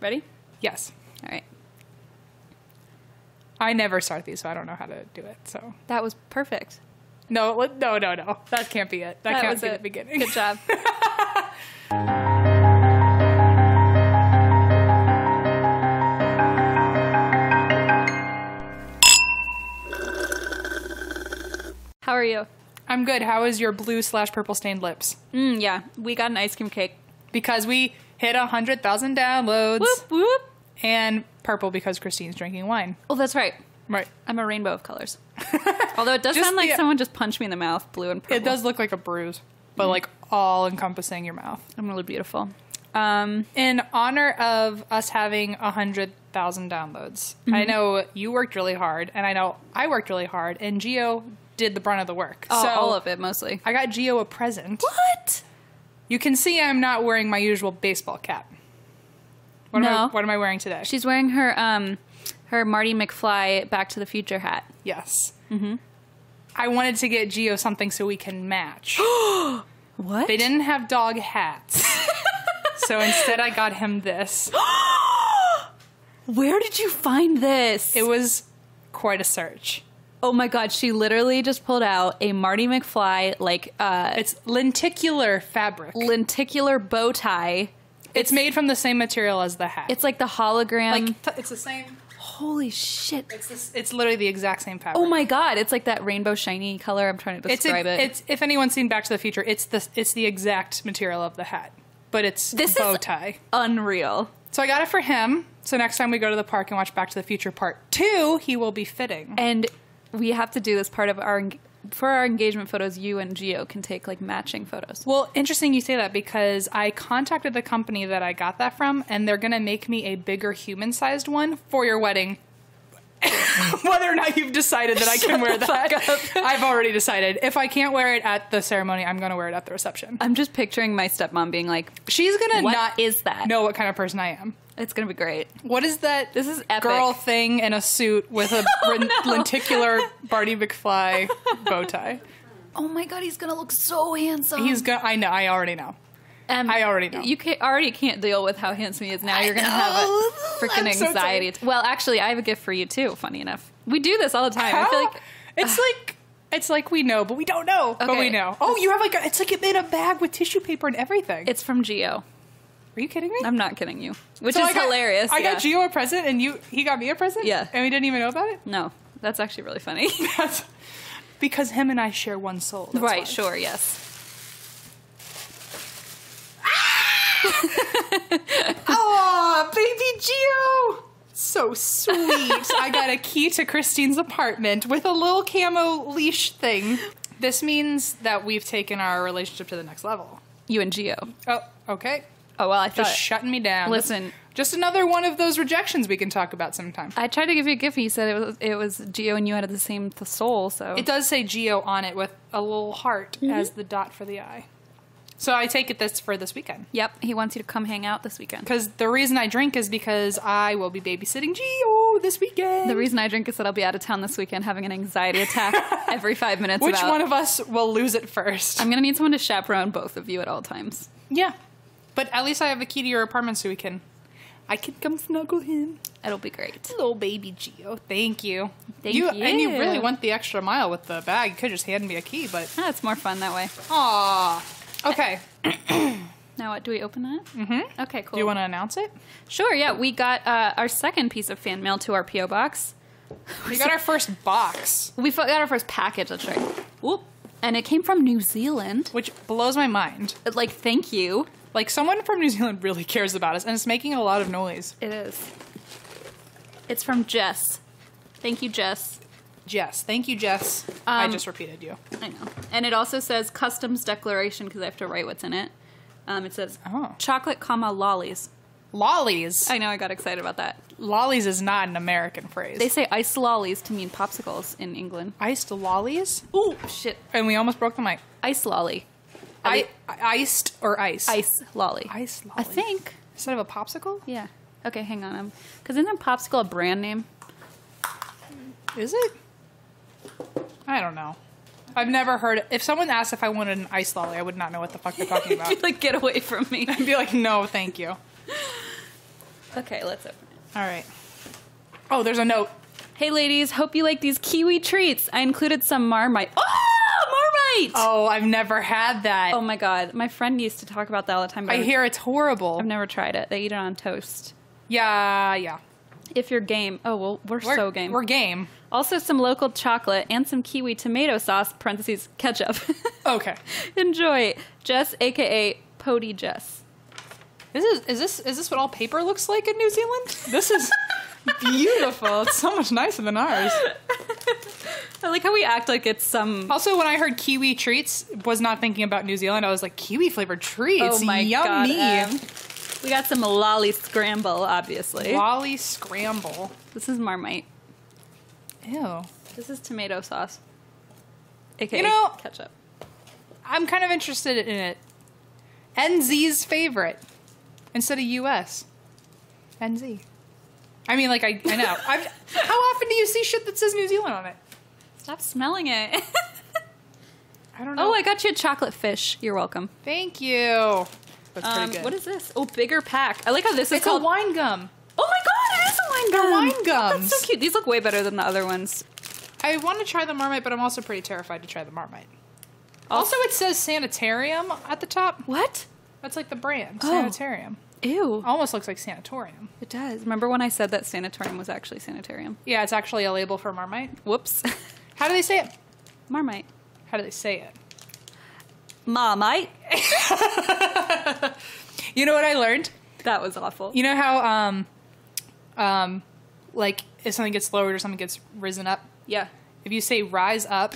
Ready? Yes. All right. I never start these, so I don't know how to do it. So That was perfect. no, no, no, no. That can't be it. That, That can't was be it. the beginning. Good job. How are you? I'm good. How is your blue slash purple stained lips? Mm, yeah, we got an ice cream cake. Because we hit a hundred thousand downloads, Whoop whoop. and purple because Christine's drinking wine. Oh, that's right. Right. I'm a rainbow of colors. Although it does Just sound like the- someone just punched me in the mouth, blue and purple. It does look like a bruise, but like all encompassing your mouth. I'm really beautiful. Um, In honor of us having a hundred thousand downloads, I Mm-hmm. know you worked really hard, and I know I worked really hard, and Geo did the brunt of the work. so all of it mostly. I got Geo a present. What? You can see I'm not wearing my usual baseball cap. What, am, I, No. what am I wearing today? She's wearing her um her Marty McFly Back to the Future hat. yes. Mm-hmm. I wanted to get Geo something so we can match. What? they didn't have dog hats. so instead, I got him this. Where did you find this? It was quite a search. Oh my god, she literally just pulled out a Marty McFly like uh It's lenticular fabric. lenticular bow tie. It's made from the same material as the hat. It's like the hologram. like it's the same. holy shit. It's this, it's literally the exact same fabric. Oh my god, it's like that rainbow shiny color. I'm trying to It's describe it. it's if anyone's seen Back to the Future, it's the it's the exact material of the hat, but it's This bow tie. unreal. So I got it for him. So next time we go to the park and watch Back to the Future Part Two, he will be fitting. And we have to do this part of our for our engagement photos. You and Geo can take like matching photos. Well, interesting you say that because I contacted the company that I got that from, and they're gonna make me a bigger human-sized one for your wedding. Whether or not you've decided that I can wear that, I've already decided. If I can't wear it at the ceremony, I'm gonna wear it at the reception. I'm just picturing my stepmom being like, She's gonna "What not is that?" know what kind of person I am. It's gonna be great. What is that? This is epic. girl thing in a suit with a ren- lenticular Barty McFly bow tie. Oh my god, he's gonna look so handsome. He's go. I know. I already know. Um, I already know. You can, already can't deal with how handsome he is now. You're gonna have a freaking so anxiety. well, actually, I have a gift for you too. Funny enough, we do this all the time. I feel like it's like it's like we know, but we don't know, but we know. Oh, you have like a, it's like it's in a bag with tissue paper and everything. it's from Geo. Are you kidding me? I'm not kidding you, which So is I got- hilarious. I yeah. got Geo a present, and you he got me a present. Yeah. and we didn't even know about it. No, that's actually really funny. That's because him and I share one soul. right? why. Sure. Yes. Oh, baby Geo! So sweet. I got a key to Christine's apartment with a little camo leash thing. This means that we've taken our relationship to the next level. You and Geo. Oh, okay. Oh well, I thought. Just shutting me down. Listen. Just another one of those rejections we can talk about sometime. I tried to give you a gift. You said it was it was Geo and you had the same soul. So It does say Geo on it with a little heart Mm-hmm. as the dot for the eye. So I take it this for this weekend. Yep. He wants you to come hang out this weekend. Because the reason I drink is because I will be babysitting Geo this weekend. The reason I drink is that I'll be out of town this weekend having an anxiety attack every five minutes. Which about- one of us will lose it first? I'm gonna need someone to chaperone both of you at all times. yeah. But at least I have a key to your apartment so we can. I can come snuggle him. It'll be great. Little baby Geo. Thank you. Thank And you And you. really went the extra mile with the bag. You could just hand me a key, but. Ah, it's more fun that way. Aw. Okay. Now, what do we open that? Mm-hmm. Okay, cool. Do you want to announce it? Sure. Yeah, we got uh, our second piece of fan mail to our PO box. We got our first box, We got our first package. That's right. Whoop. And it came from New Zealand. which blows my mind. Like, thank you. Like, someone from New Zealand really cares about us, and it's making a lot of noise. It is. It's from Jess. Thank you, Jess. Jess. Thank you, Jess. I Um, just repeated you. I know. And it also says customs declaration because I have to write what's in it. Um, it says Oh. chocolate, comma lollies. Lollies. I know. I got excited about that. lollies is not an American phrase. They say ice lollies to mean popsicles in England. iced lollies? Ooh, shit. And we almost broke the mic. Ice lolly. I, iced or ice? Ice lolly. Ice lolly. I think. Instead of a popsicle? Yeah. Okay, hang on. Because isn't a popsicle a brand name? Is it? I don't know. I've never heard. If someone asked if I wanted an ice lolly, I would not know what the fuck they're talking about. like, get away from me. I'd be like, no, thank you. Okay, let's open it. All right. Oh, there's a note. Hey, ladies, hope you like these kiwi treats. I included some Marmite. Oh, Marmite! Oh, I've never had that. Oh my god, my friend used to talk about that all the time. I hear it's horrible. I've never tried it. They eat it on toast. Yeah, yeah. If you're game, oh well, we're, We're, so game. We're game. also, some local chocolate and some kiwi tomato sauce (parentheses ketchup). Okay. Enjoy, Jess, aka Pody Jess. This is is this is this what all paper looks like in New Zealand? This is beautiful. It's so much nicer than ours. I like how we act like it's some. Also, when I heard kiwi treats, was not thinking about New Zealand. I was like, kiwi flavored treats. oh my yummy. god! Em. we got some lolly scramble, obviously. Lolly scramble. This is Marmite. Ew. This is tomato sauce, aka You know- ketchup. I'm kind of interested in it. NZ's favorite instead of US. NZ. I mean, like I, I know. I've, how often do you see shit that says New Zealand on it? Stop smelling it. I don't know. oh, I got you a chocolate fish. You're welcome. Thank you. That's pretty Um, good. what is this? Oh, bigger pack. I like how this is it's called. a wine gum. oh my god, it is a wine They're gum. wine Oh, gums. that's so cute. These look way better than the other ones. I want to try the Marmite, but I'm also pretty terrified to try the Marmite. Also, it says Sanitarium at the top. What? That's like the brand, Oh. Sanitarium. Ew. Almost looks like Sanatorium. It does. Remember when I said that sanatorium was actually sanitarium? Yeah, it's actually a label for Marmite. Whoops. How do they say it? Marmite. How do they say it? Marmite. You know what I learned? That was awful. You know how um um like if something gets lowered or something gets risen up, Yeah. if you say rise up,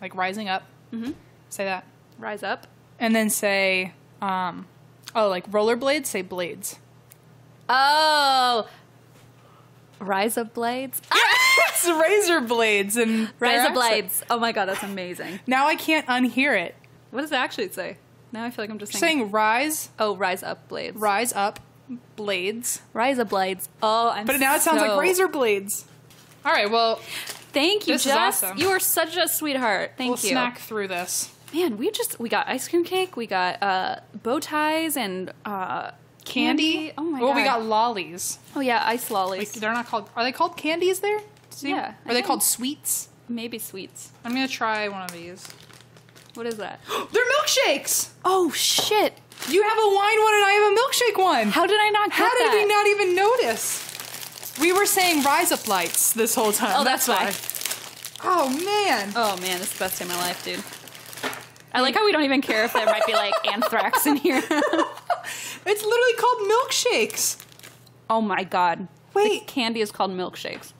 like rising up, Mhm. say that. Rise up. And then say um oh like rollerblades, say blades. Oh. Rise of blades. it's razor blades and Rise of blades. Oh my god, that's amazing. Now I can't unhear it. What does it actually say? Now I feel like I'm just saying. Saying rise, oh, rise up blades. rise up, blades. Rise of blades. Oh, I'm But now it sounds so- like razor blades. All right, well, Thank you, This is Jess. awesome. You are such a sweetheart. Thank we'll you. snack through this. Man, we just we got ice cream cake. We got uh, bow ties and uh, candy. Oh my well, god. Well, we got lollies. Oh yeah, ice lollies. they're not called. Are they called candies there? See? Yeah, I Are they think- called sweets? Maybe sweets. I'm gonna try one of these. What is that? They're milkshakes. oh shit! You have a wine one and I have a milkshake one. How did I not get How did that? we not even notice? We were saying rise up lights this whole time. Oh, that's why. Oh man. Oh man, this is the best day of my life, dude. I like how we don't even care if there might be like anthrax in here. It's literally called milkshakes. oh my god. Wait. The candy is called milkshakes.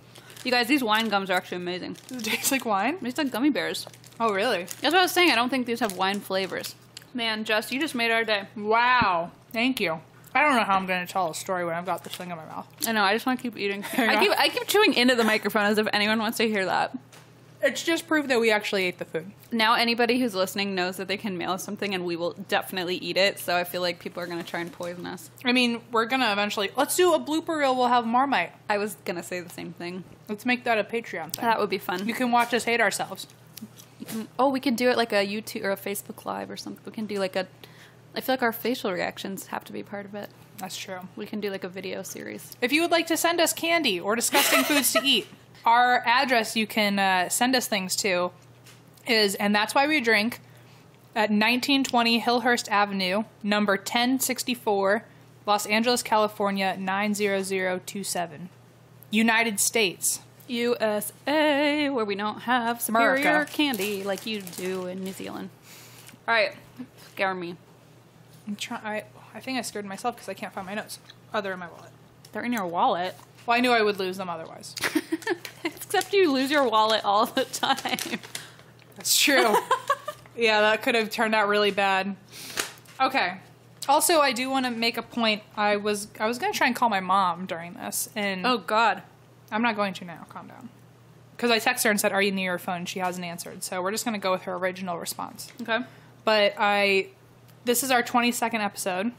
You guys, these wine gums are actually amazing. Does it taste like wine? They taste like gummy bears. Oh really? That's what I was saying. I don't think these have wine flavors. Man, Jess, you just made our day. Wow. Thank you. I don't know how I'm gonna tell a story when I've got this thing in my mouth. I know. I just want to keep eating. I keep I keep chewing into the microphone as if anyone wants to hear that. It's just proof that we actually ate the food. Now anybody who's listening knows that they can mail us something, and we will definitely eat it. So I feel like people are gonna try and poison us. I mean, we're gonna eventually. Let's do a blooper reel. We'll have Marmite. I was gonna say the same thing. Let's make that a Patreon thing. That would be fun. you can watch us hate ourselves. You can. Oh, we can do it like a YouTube or a Facebook Live or something. We can do like a. I feel like our facial reactions have to be part of it. That's true. We can do like a video series. If you would like to send us candy or disgusting foods to eat, our address you can uh, send us things to is, and that's why we drink, at 1920 Hillhurst Avenue, number 1064, Los Angeles, California 90027, United States. USA, where we don't have superior America. candy like you do in New Zealand. All right, scare me. I'm try- I, I think I scared myself because I can't find my notes. Oh, they're in my wallet. They're in your wallet. Well, I knew I would lose them otherwise. Except you lose your wallet all the time. That's true. yeah, that could have turned out really bad. Okay. Also, I do want to make a point. I was I was gonna try and call my mom during this, and Oh God. I'm not going to now. Calm down. Because I texted her and said, "Are you near your phone?" She hasn't answered, so we're just gonna go with her original response. Okay. But I, this is our 22nd episode,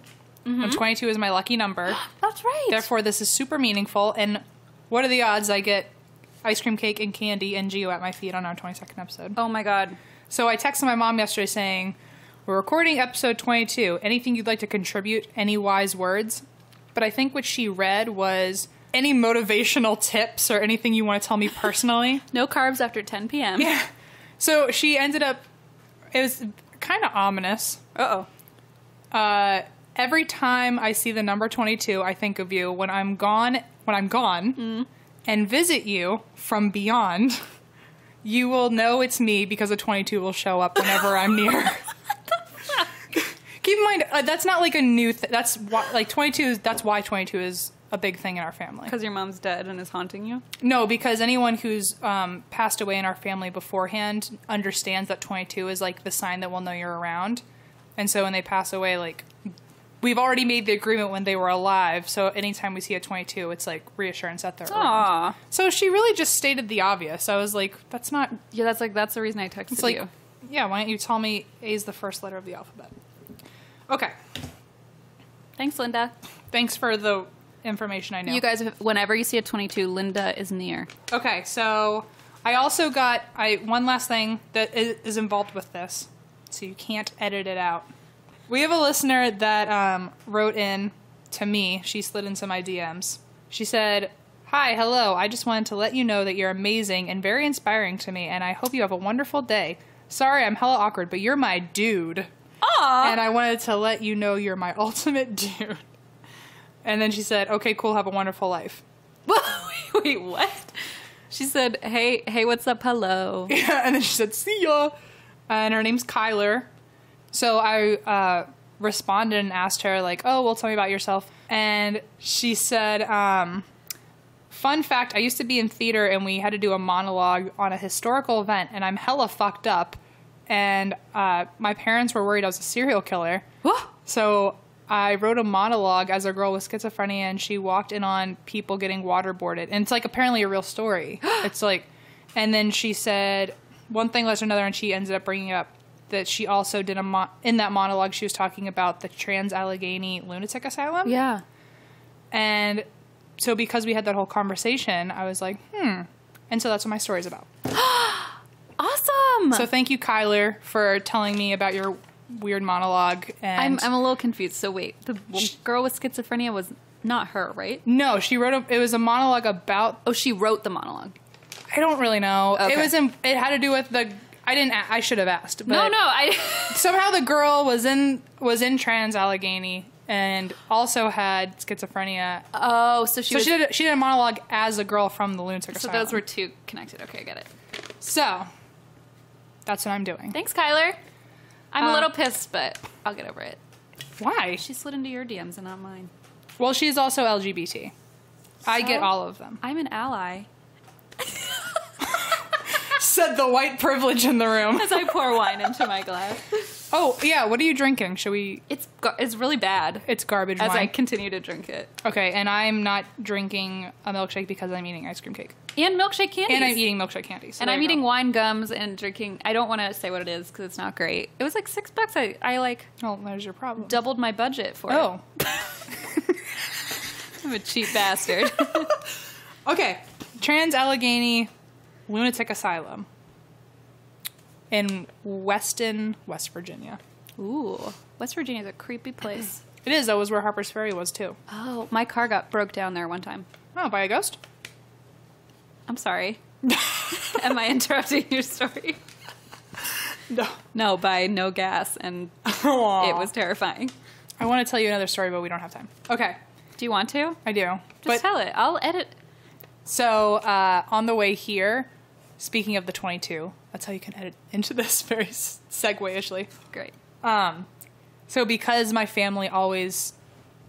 and 22 is my lucky number. That's right. Therefore, this is super meaningful. And what are the odds I get ice cream cake and candy and Geo at my feet on our 22nd episode? oh my God. So I texted my mom yesterday saying, We're recording episode 22. Anything you'd like to contribute? Any wise words? but I think what she read was any motivational tips or anything you want to tell me personally. No carbs after 10 p.m. yeah. So she ended up, it was kind of ominous. Uh oh. Uh, every time I see the number 22, I think of you. When I'm gone, when I'm gone and visit you from beyond, you will know it's me because a 22 will show up whenever I'm near. Keep in mind, uh, that's not like a new th- That's why, like 22 is, that's why 22 is a big thing in our family. Because your mom's dead and is haunting you? No, because anyone who's um, passed away in our family beforehand understands that 22 is like the sign that we'll know you're around. And so when they pass away, like we've already made the agreement when they were alive. So anytime we see a 22, it's like reassurance that they're around. So she really just stated the obvious. I was like, that's not. Yeah, that's like, that's the reason I texted It's like, you. yeah, why don't you tell me A is the first letter of the alphabet? Okay. Thanks, Linda. Thanks for the information I know. You guys, whenever you see a 22, Linda is near. Okay, so I also got I one last thing that is involved with this, so you can't edit it out. We have a listener that um, wrote in to me. She slid into my DMs. She said, "Hi, hello. I just wanted to let you know that you're amazing and very inspiring to me, and I hope you have a wonderful day. Sorry, I'm hella awkward, but you're my dude, Aw! and I wanted to let you know you're my ultimate dude." And then she said, "Okay, cool. Have a wonderful life." wait, wait, what? She said, hey, hey, what's up? Hello. Yeah, and then she said, "See ya," and her name's Kyler. So I uh, responded and asked her like, "Oh, well, tell me about yourself." And she said, um, "Fun fact: I used to be in theater, and we had to do a monologue on a historical event, and I'm hella fucked up. And uh, my parents were worried I was a serial killer, so." I wrote a monologue as a girl with schizophrenia, and she walked in on people getting waterboarded, and it's like apparently a real story. it's like, and then she said one thing led to another, and she ended up bringing up that she also did a mo- in that monologue. She was talking about the Trans Allegheny Lunatic Asylum, Yeah. and so because we had that whole conversation, I was like, hmm, and so that's what my story's about. Awesome. So thank you, Kyler, for telling me about your weird monologue. And I'm, I'm a little confused. So wait, the girl with schizophrenia was not her, right? no, she wrote a. It was a monologue about Oh, she wrote the monologue. I don't really know. It was in, it had to do with the I didn't a- I should have asked. But no, no, I. Somehow the girl was in was in trans Allegheny and also had schizophrenia. oh, so she So was. she did she did a monologue as a girl from the lunatic so asylum. those were two connected. Okay, I get it. So that's what I'm doing. Thanks, Kyler. I'm a Um, little pissed, but I'll get over it. Why? She slid into your DMs and not mine. Well, she's also LGBT. I get all of them. I'm an ally. Said the white privilege in the room. As I pour wine into my glass. Oh yeah, what are you drinking? Should we? It's it's really bad. It's garbage As I continue to drink it. okay, and I'm not drinking a milkshake because I'm eating ice cream cake, And milkshake candies. and I'm eating milkshake candy. so and I'm eating wine gums and drinking. I don't want to say what it is because it's not great. It was like six bucks. I, I like Oh, there's your problem. doubled my budget for Oh, it. I'm a cheap bastard. okay. Trans Allegheny Lunatic Asylum in Weston, West Virginia. Ooh, West Virginia's a creepy place. It is. That was where Harper's Ferry was too. Oh, my car got broke down there one time. Oh, by a ghost. I'm sorry. Am I interrupting your story? No. No, by no gas, and it was terrifying. I want to tell you another story, but we don't have time. Okay, Do you want to? I do. Just but tell it. I'll edit. so uh, on the way here, speaking of the 22, that's how you can edit into this very segue-ishly. Great. Um, so because my family always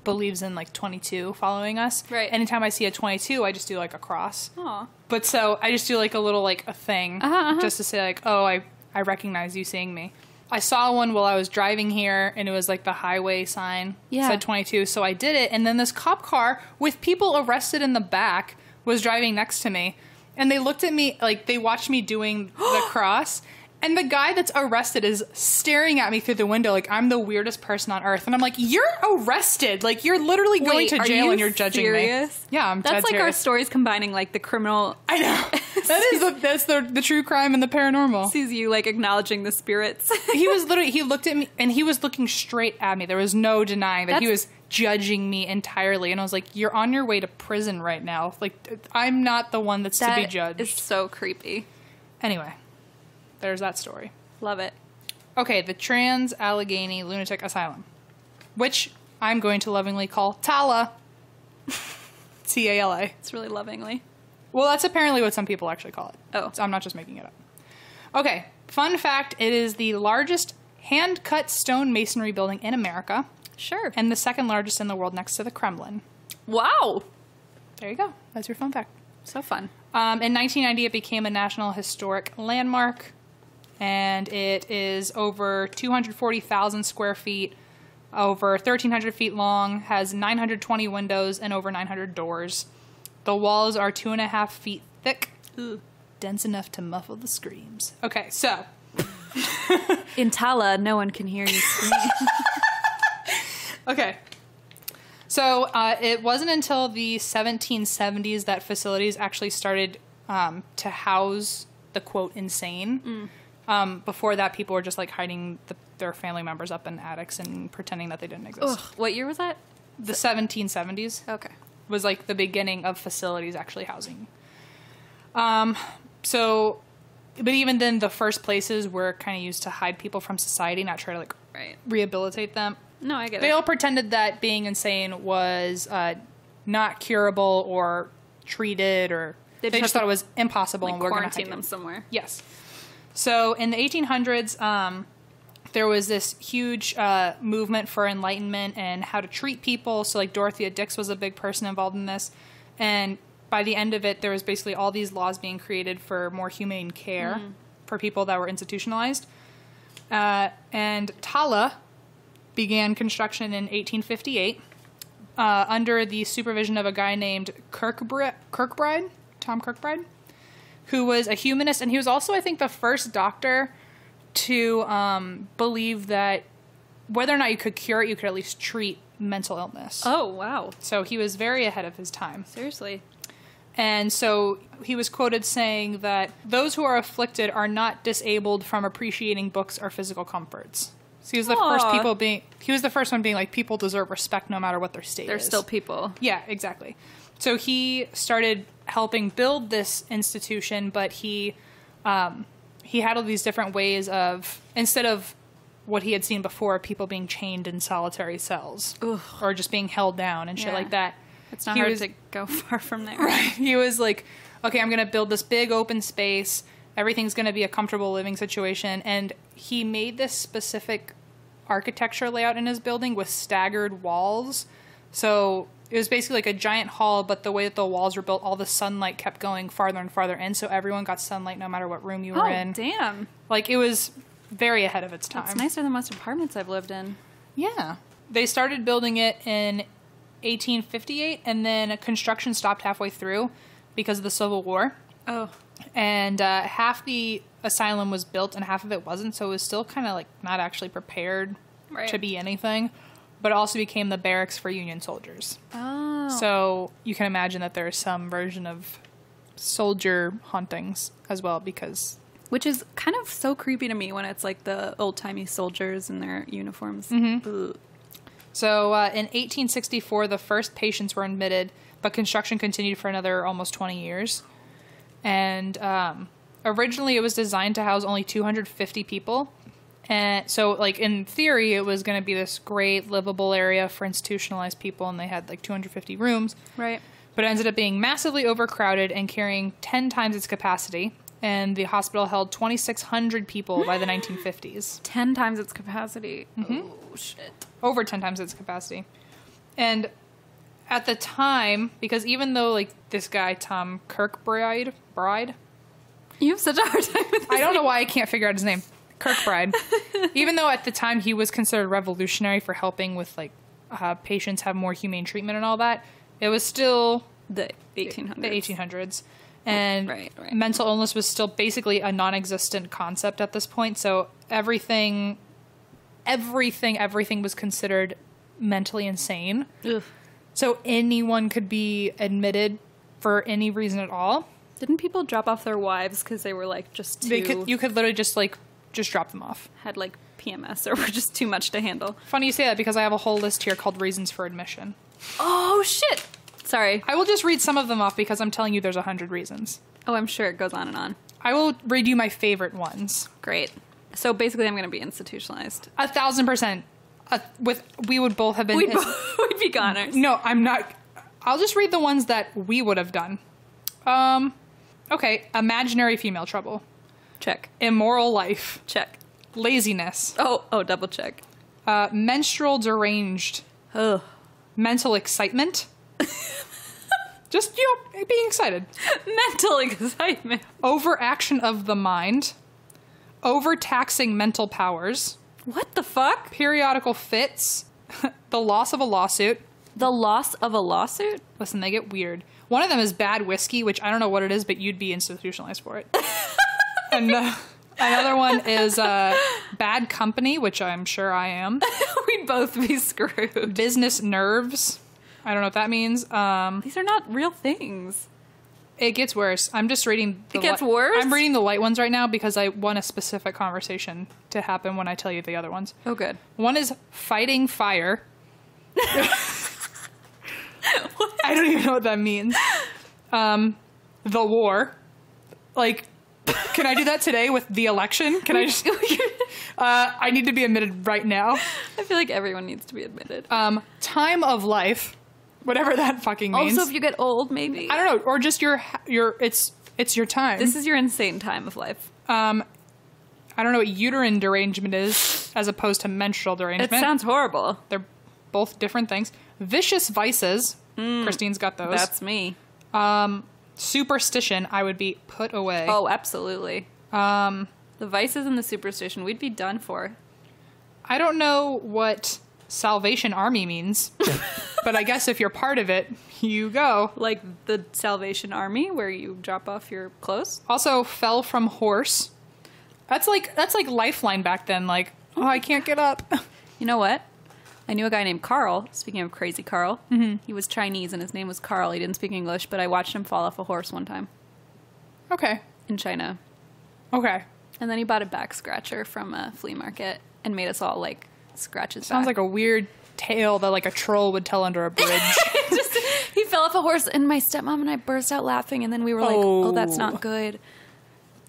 believes in like 22 following us, Right. Anytime I see a 22, I just do like a cross. Aw. But so I just do like a little like a thing Uh-huh, uh-huh. just to say like, oh, I I recognize you seeing me. I saw one while I was driving here, and it was like the highway sign Yeah. said 22. So I did it, and then this cop car with people arrested in the back was driving next to me, and they looked at me like they watched me doing the cross. And the guy that's arrested is staring at me through the window like I'm the weirdest person on earth. And I'm like, You're arrested. Like, you're literally going Wait, to jail you and you're judging serious? me. Yeah, I'm That's like our stories combining like the criminal I know. that is the, that's the the true crime and the paranormal. sees you like acknowledging the spirits. he was literally he looked at me and he was looking straight at me. There was no denying that he was judging me entirely. And I was like, You're on your way to prison right now. Like, I'm not the one that's That to be judged. is so creepy. Anyway, there's that story. Love it. Okay, the Trans Allegheny Lunatic Asylum, which I'm going to lovingly call Tala. T A L A. It's really lovingly. Well, that's apparently what some people actually call it. Oh. So I'm not just making it up. Okay, fun fact it is the largest hand cut stone masonry building in America Sure. and the second largest in the world next to the Kremlin. wow. There you go. That's your fun fact. So fun. Um, in 1990, it became a National Historic Landmark, and it is over 240,000 square feet, over 1,300 feet long, has 920 windows and over 900 doors. The walls are two and a half feet thick, dense enough to muffle the screams. Okay, so In Tala, no one can hear you scream. Okay. So uh, it wasn't until the 1770s that facilities actually started um, to house the quote insane. Um, before that, people were just like hiding the, their family members up in attics and pretending that they didn't exist. Ugh, what year was that? The 1770s Okay. was like the beginning of facilities actually housing. Um, so, but even then, the first places were kind of used to hide people from society, not try to like Right. rehabilitate them. No, I get They it. all pretended that being insane was uh, not curable or treated, or They they, just thought it was impossible like and we're quarantine them somewhere. Yes. So in the 1800s, um, there was this huge uh, movement for enlightenment and how to treat people. So like Dorothea Dix was a big person involved in this, and by the end of it, there was basically all these laws being created for more humane care for people that were institutionalized. Uh, and Tala began construction in 1858 uh, under the supervision of a guy named Kirkbride, Kirkbride, Tom Kirkbride, who was a humanist, and he was also, I think, the first doctor to um, believe that whether or not you could cure it, you could at least treat mental illness. Oh, wow. So he was very ahead of his time. Seriously. And so he was quoted saying that those who are afflicted are not disabled from appreciating books or physical comforts. So he was the first people being he was the first one being like people deserve respect no matter what their state They're is. still people. Yeah, exactly. So he started helping build this institution, but he um, he had all these different ways of instead of what he had seen before, people being chained in solitary cells Ugh. or just being held down and shit Yeah. like that. It's not He hard was- to go far from there. Right. he was like, okay, I'm going to build this big open space. Everything's going to be a comfortable living situation. And he made this specific architecture layout in his building with staggered walls. So it was basically like a giant hall, but the way that the walls were built, all the sunlight kept going farther and farther in. So everyone got sunlight no matter what room you were Oh, in. damn. Like it was very ahead of its time. It's nicer than most apartments I've lived in. Yeah. They started building it in 1858, and then construction stopped halfway through because of the Civil War. Oh. And uh, half the asylum was built and half of it wasn't, so it was still kind of like not actually prepared Right. to be anything. But it also became the barracks for Union soldiers. Oh. So you can imagine that there's some version of soldier hauntings as well because Which is kind of so creepy to me when it's like the old timey soldiers in their uniforms. Mm-hmm. So uh, in 1864, the first patients were admitted, but construction continued for another almost 20 years. And um, originally, it was designed to house only 250 people. And so, like in theory, it was going to be this great livable area for institutionalized people, and they had like 250 rooms. Right. But it ended up being massively overcrowded and carrying 10 times its capacity. And the hospital held 2,600 people by the 1950s. Ten times its capacity. Mm-hmm. Oh, shit. over 10 times its capacity. And at the time, because even though like this guy Tom Kirkbride, Bride, You have such a hard time. I don't know why I can't figure out his name. Kirkbride. even though at the time he was considered revolutionary for helping with like uh, patients have more humane treatment and all that, it was still The 1800s. the 1800s. And Right, right. mental illness was still basically a non-existent concept at this point. So everything, everything, everything was considered mentally insane. Ugh. So anyone could be admitted for any reason at all. Didn't people drop off their wives because they were like just too They could, you could literally just like just drop them off. had like PMS or were just too much to handle. Funny you say that because I have a whole list here called reasons for admission. Oh shit! Sorry. I will just read some of them off because I'm telling you there's a hundred reasons. Oh, I'm sure it goes on and on. I will read you my favorite ones. Great. So basically, I'm going to be institutionalized. A thousand percent. Uh, with we would both have been. We'd, both, we'd be goners. no, I'm not. I'll just read the ones that we would have done. Um, okay. Imaginary female trouble, Check. immoral life, Check. laziness, Oh, oh, double check. uh, menstrual deranged, Ugh. mental excitement. just you know, being excited. Mental excitement. Overaction of the mind, overtaxing mental powers, What the fuck? periodical fits, the loss of a lawsuit. The loss of a lawsuit? Listen, they get weird. One of them is bad whiskey, which I don't know what it is, but you'd be institutionalized for it. and uh, another one is uh, bad company, which I'm sure I am. We'd both be screwed. Business nerves. I don't know what that means. Um, These are not real things. It gets worse. I'm just reading. The It gets worse? I'm reading the light ones right now because I want a specific conversation to happen when I tell you the other ones. Oh, good. One is fighting fire. I don't even know what that means. Um, the war. Like, can I do that today with the election? Can I just? Uh, I need to be admitted right now. I feel like everyone needs to be admitted. Um, time of life, whatever that fucking means. also, if you get old, maybe. I don't know, or just your your it's it's your time. This is your insane time of life. um, I don't know what uterine derangement is as opposed to menstrual derangement. It sounds horrible. They're both different things. Vicious vices. Christine's got those. Mm. That's me. Um, Superstition. I would be put away. Oh, absolutely. Um, the vices and the superstition, we'd be done for. I don't know what Salvation Army means, but I guess if you're part of it, you go. Like the Salvation Army, where you drop off your clothes. Also, fell from horse. That's like that's like Lifeline back then. Like, oh, I can't get up. You know what? I knew a guy named Carl. Speaking of crazy Carl, mm-hmm. he was Chinese and his name was Carl. He didn't speak English, but I watched him fall off a horse one time Okay, in China. okay. And then he bought a back scratcher from a flea market and made us all like scratch his Sounds back. like a weird tale that like a troll would tell under a bridge. Just, he fell off a horse, and my stepmom and I burst out laughing, and then we were like, "Oh, Oh. that's not good."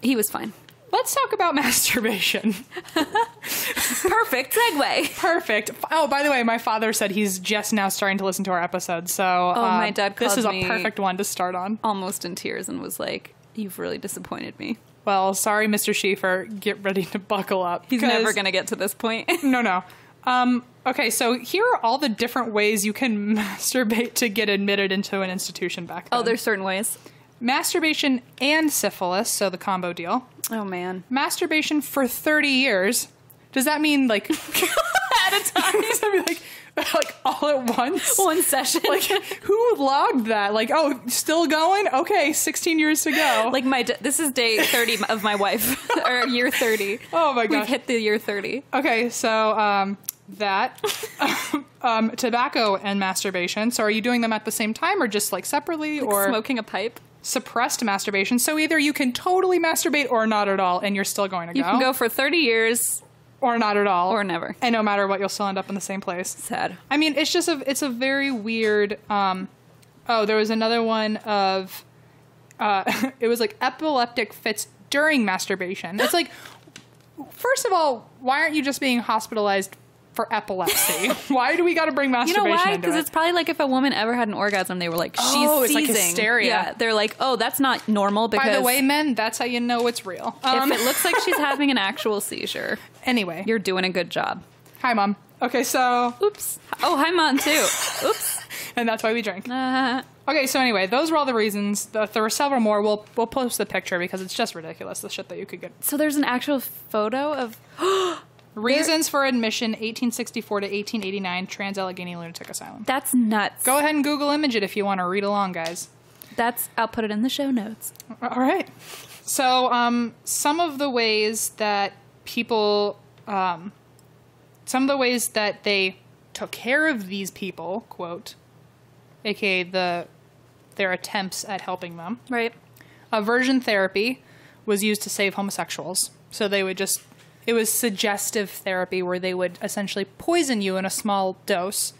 He was fine. Let's talk about masturbation. Perfect segue. Perfect. Oh, by the way, my father said he's just now starting to listen to our episode, so Oh, my um, dad This is a perfect one to start on. Almost in tears, and was like, "You've really disappointed me." Well, sorry, Mr. Schiefer. Get ready to buckle up. He's never gonna get to this point. No, no. Um, okay, so here are all the different ways you can masturbate to get admitted into an institution back then. oh, there's certain ways. masturbation and syphilis, so the combo deal. Oh man. Masturbation for 30 years. Does that mean like At a time, does that mean like like all at once? one session. Like who logged that? Like oh, still going? Okay, 16 years to go. like my this is day 30 of my wife or year 30 oh my god. we've hit the year 30 Okay, so um, that um, tobacco and masturbation. So are you doing them at the same time, or just like separately, or smoking a pipe suppressed masturbation? So either you can totally masturbate or not at all, and you're still going to you go, You can go for 30 years or not at all, or never and no matter what, you'll still end up in the same place. sad I mean, it's just a it's a very weird. Um, oh, there was another one of, uh, it was like epileptic fits during masturbation. It's like, first of all, why aren't you just being hospitalized for epilepsy? why do we got to bring masturbation? you know why because it? it's probably like if a woman ever had an orgasm they were like she's Oh, it's like seizing hysteria. yeah they're like oh that's not normal because By the way, men, that's how you know it's real. if Um, it looks like she's having an actual seizure anyway, you're doing a good job hi, mom. Okay, so oops oh hi mom too oops and that's why we drink. uh, Okay, so anyway, those were all the reasons. Th- There were several more. We'll we'll post the picture because it's just ridiculous. The shit that you could get so there's an actual photo of Reasons for admission 1864 to 1889 Trans Allegheny Lunatic Asylum. that's nuts Go ahead and Google image it if you want to read along, guys. that's i'll put it in the show notes All right. So, um, some of the ways that people, um, some of the ways that they took care of these people, quote, aka the their attempts at helping them. right Aversion therapy was used to save homosexuals. So they would just it was suggestive therapy where they would essentially poison you in a small dose,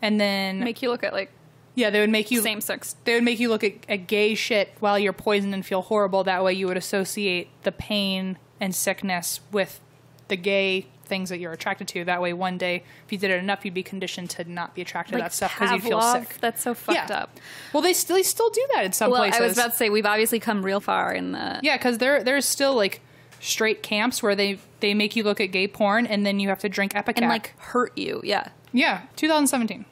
and then Make you look at like yeah, they would make you same sex. they would make you look at, at gay shit while you're poisoned and feel horrible. That way, you would associate the pain and sickness with the gay things that you're attracted to. That way, one day, if you did it enough, you'd be conditioned to not be attracted to that stuff because you'd feel sick. That's so fucked Yeah. up. Well, they still, they still do that in some Well, places. I was about to say we've obviously come real far in the yeah, because there there's still like straight camps where they they make you look at gay porn and then you have to drink ipecac. and like hurt you. Yeah. Yeah, 2017.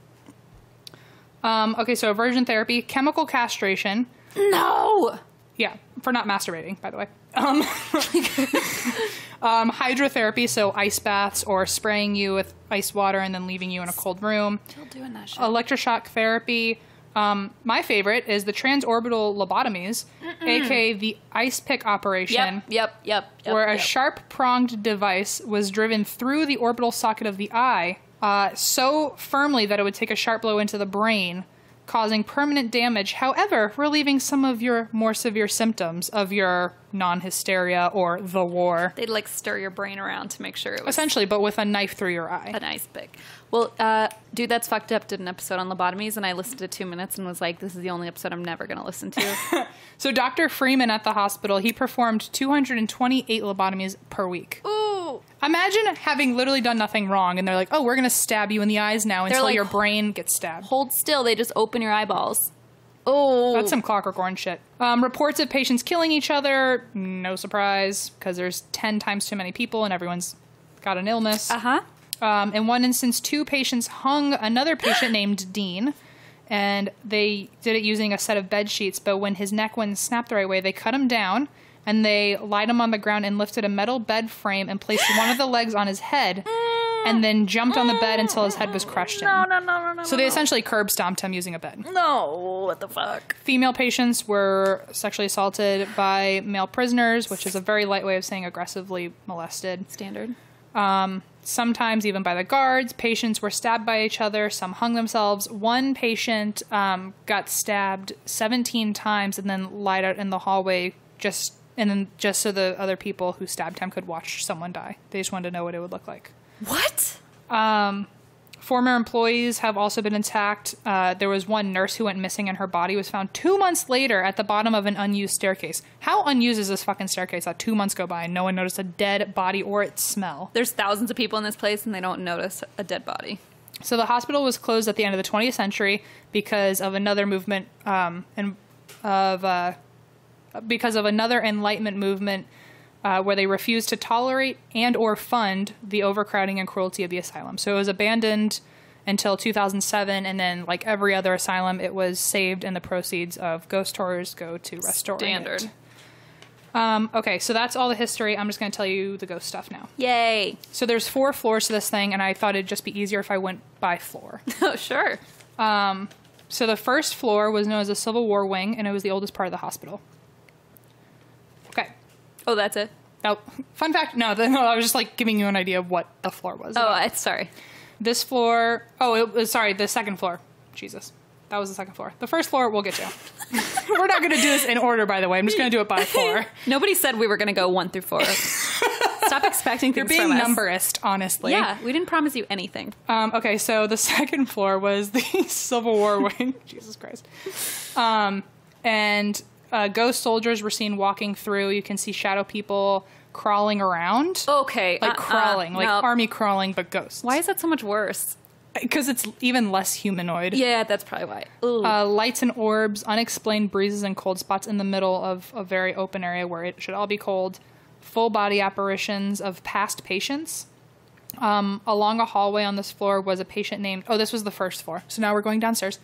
Um, okay, so aversion therapy, chemical castration. No. Yeah, for not masturbating, by the way. Um, um, hydrotherapy, so ice baths or spraying you with ice water and then leaving you in a cold room. Still doing that shit. Electroshock therapy. Um, my favorite is the transorbital lobotomies, aka the ice pick operation. Yep. Yep. Yep. yep where a yep. sharp pronged device was driven through the orbital socket of the eye uh, so firmly that it would take a sharp blow into the brain, causing permanent damage, however, relieving some of your more severe symptoms of your non hysteria or the war. They'd like stir your brain around to make sure it was Essentially, but with a knife through your eye. a nice pick. Well, uh, dude, that's fucked up. Did an episode on lobotomies, and I listened to two minutes and was like, "This is the only episode I'm never gonna listen to." So, Dr. Freeman at the hospital, he performed 228 lobotomies per week. Ooh. Imagine having literally done nothing wrong, and they're like, oh, we're going to stab you in the eyes now until like, your brain gets stabbed. Hold still. They just open your eyeballs. Oh. That's some Clockwork Orange shit. Um, reports of patients killing each other, no surprise, because there's 10 times too many people and everyone's got an illness. Uh huh. Um, in one instance, two patients hung another patient named Dean, and they did it using a set of bed sheets. But when his neck wouldn't snap the right way, they cut him down and they lied him on the ground and lifted a metal bed frame and placed one of the legs on his head, and then jumped on the bed until his head was crushed in. No, no, no, no, no. So they essentially curb stomped him using a bed. No. What the fuck? Female patients were sexually assaulted by male prisoners, which is a very light way of saying aggressively molested. Standard. Um, Sometimes even by the guards. Patients were stabbed by each other. Some hung themselves. One patient um, got stabbed 17 times and then lied out in the hallway just and then just so the other people who stabbed him could watch someone die. They just wanted to know what it would look like. What? Former employees have also been attacked. Uh, there was one nurse who went missing, and her body was found two months later at the bottom of an unused staircase. How unused is this fucking staircase that two months go by and no one noticed a dead body or its smell? There's thousands of people in this place, and they don't notice a dead body. So the hospital was closed at the end of the 20th century because of another movement um, and of uh, because of another Enlightenment movement uh, where they refused to tolerate and or fund the overcrowding and cruelty of the asylum. So it was abandoned until 2007, and then like every other asylum, it was saved, and the proceeds of ghost tours go to restoring Standard. it. Um, okay, so that's all the history. I'm just going to tell you the ghost stuff now. Yay. So there's four floors to this thing, and I thought it'd just be easier if I went by floor. Oh, sure. So the first floor was known as the Civil War wing, and it was the oldest part of the hospital. Oh, that's it. Now, fun fact. No, the, no, I was just like giving you an idea of what the floor was. Oh, I, sorry. this floor. Oh, it was sorry. The second floor. Jesus, that was the second floor. The first floor we'll get to. We're not going to do this in order, by the way. I'm just going to do it by floor. Nobody said we were going to go one through four. Stop expecting You're things being from us. numberist, honestly. Yeah, we didn't promise you anything. Um, okay, so the second floor was the Civil War wing. Jesus Christ. Um, and uh, ghost soldiers were seen walking through. You can see shadow people crawling around. Okay, Like uh-uh, crawling, like no. army crawling, but ghosts. Why is that so much worse? Because it's even less humanoid. Yeah, that's probably why. Uh, lights and orbs, unexplained breezes and cold spots in the middle of a very open area where it should all be cold. Full body apparitions of past patients. Um, along a hallway on this floor was a patient named. Oh, this was the first floor. So now we're going downstairs.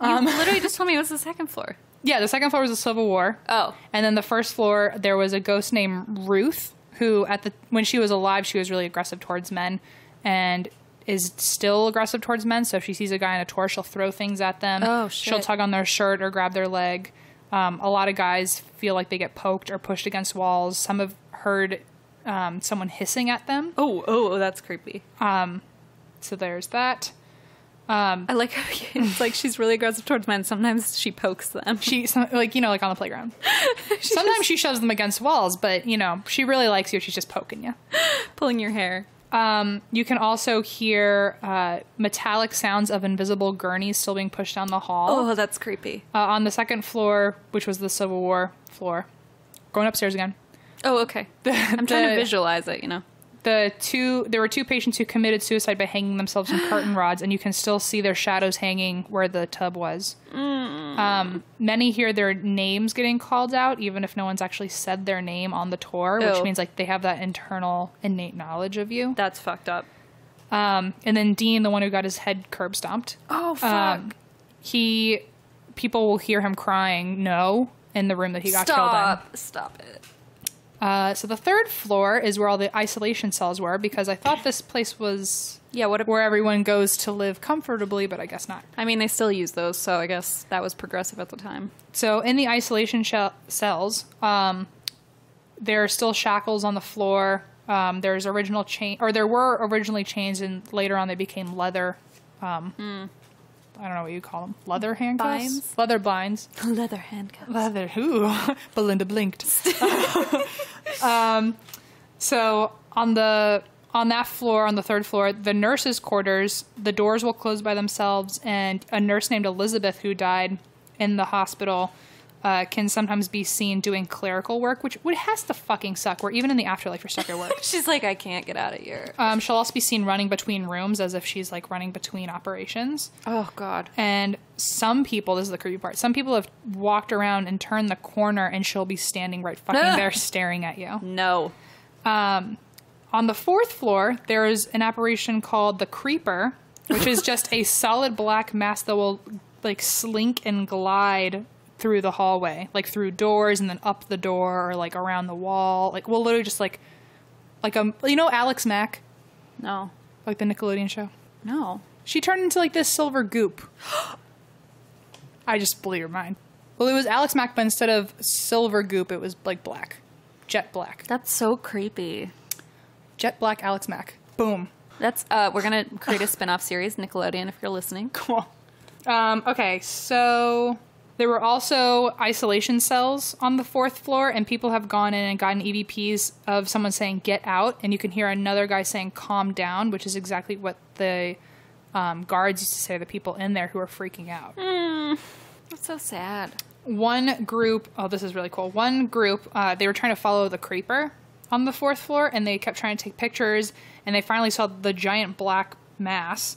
you literally just told me it was the second floor. Yeah, the second floor was the Civil War. Oh. And then the first floor, there was a ghost named Ruth, who at the when she was alive, she was really aggressive towards men, and is still aggressive towards men. So if she sees a guy in a tour, she'll throw things at them. Oh, She'll tug on their shirt or grab their leg. Um, a lot of guys feel like they get poked or pushed against walls. Some have heard um, someone hissing at them. Oh, oh, that's creepy. So there's that. I like how it's like she's really aggressive towards men. Sometimes she pokes them. She some- like you know like on the playground. Sometimes she shoves them against walls, but you know she really likes you. She's just poking you. Pulling your hair. Um, you can also hear uh, metallic sounds of invisible gurneys still being pushed down the hall. Oh, that's creepy. Uh, on the second floor, which was the Civil War floor. Going upstairs again. Oh, okay. I'm trying to visualize it, you know. The two there were two patients who committed suicide by hanging themselves in curtain rods, and you can still see their shadows hanging where the tub was. Um, many hear their names getting called out, even if no one's actually said their name on the tour, which means like they have that internal innate knowledge of you. That's fucked up. Um, and then Dean, the one who got his head curb stomped, Oh, fuck. um, he people will hear him crying no in the room that he got killed in. Stop. Stop it. Uh, so the third floor is where all the isolation cells were because I thought this place was Yeah, what a, where everyone goes to live comfortably, but I guess not. I mean, they still use those, so I guess that was progressive at the time. So in the isolation shell cells, um, there are still shackles on the floor. Um, there's original chain, or there were originally chains, and later on they became leather. Um, I don't know what you call them. Leather handcuffs, Binds? leather blinds. Leather handcuffs. Leather. who? Belinda blinked. um, so on the on that floor, on the third floor, the nurses' quarters, the doors will close by themselves, and a nurse named Elizabeth who died in the hospital uh, can sometimes be seen doing clerical work, which would has to fucking suck. Where even in the afterlife, you're stuck at work. She's like, I can't get out of here. Um, she'll also be seen running between rooms as if she's like running between operations. Oh, God. And some people, this is the creepy part, some people have walked around and turned the corner and she'll be standing right fucking there staring at you. No. On the fourth floor, there is an apparition called the Creeper, which is just a solid black mass that will like slink and glide through the hallway, like through doors and then up the door or like around the wall. Like we'll literally just like like um you know Alex Mack, No. like the Nickelodeon show. No. She turned into like this silver goop. I just blew your mind. Well, it was Alex Mack, but instead of silver goop, it was like black, jet black, That's so creepy. jet black Alex Mack. Boom. That's, uh, we're gonna create a spin off series, Nickelodeon, if you're listening. Cool. Um, okay, so there were also isolation cells on the fourth floor, and people have gone in and gotten EVPs of someone saying "get out," and you can hear another guy saying "calm down," which is exactly what the um, guards used to say to the people in there who are freaking out. That's so sad. one group oh this is really cool one group uh, they were trying to follow the creeper on the fourth floor and they kept trying to take pictures and they finally saw the giant black mass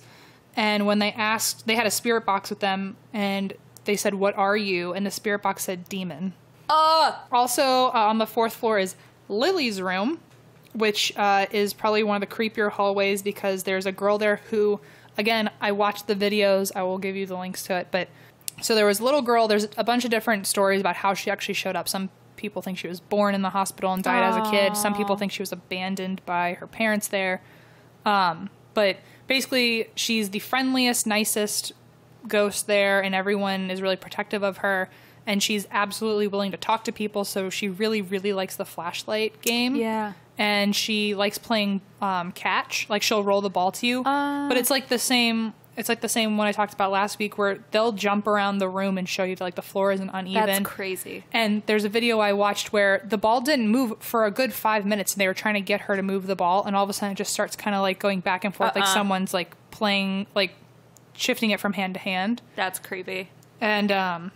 and when they asked they had a spirit box with them and they said what are you? And the spirit box said demon. Uh, also uh, on the fourth floor is lily's room which uh, is probably one of the creepier hallways because there's a girl there who again i watched the videos. I will give you the links to it but so there was a little girl. There's a bunch of different stories about how she actually showed up. Some people think she was born in the hospital and died as a kid. Some people think she was abandoned by her parents there. Um, but basically she's the friendliest nicest ghost there and everyone is really protective of her and she's absolutely willing to talk to people so she really really likes the flashlight game Yeah. and she likes playing um, catch like she'll roll the ball to you Uh. but it's like the same it's like the same one i talked about last week where they'll jump around the room and show you that like the floor isn't uneven that's crazy. and there's a video I watched where the ball didn't move for a good five minutes, and they were trying to get her to move the ball, and all of a sudden it just starts kind of like going back and forth, like Uh-uh. someone's like playing, like shifting it from hand to hand. That's creepy. And um,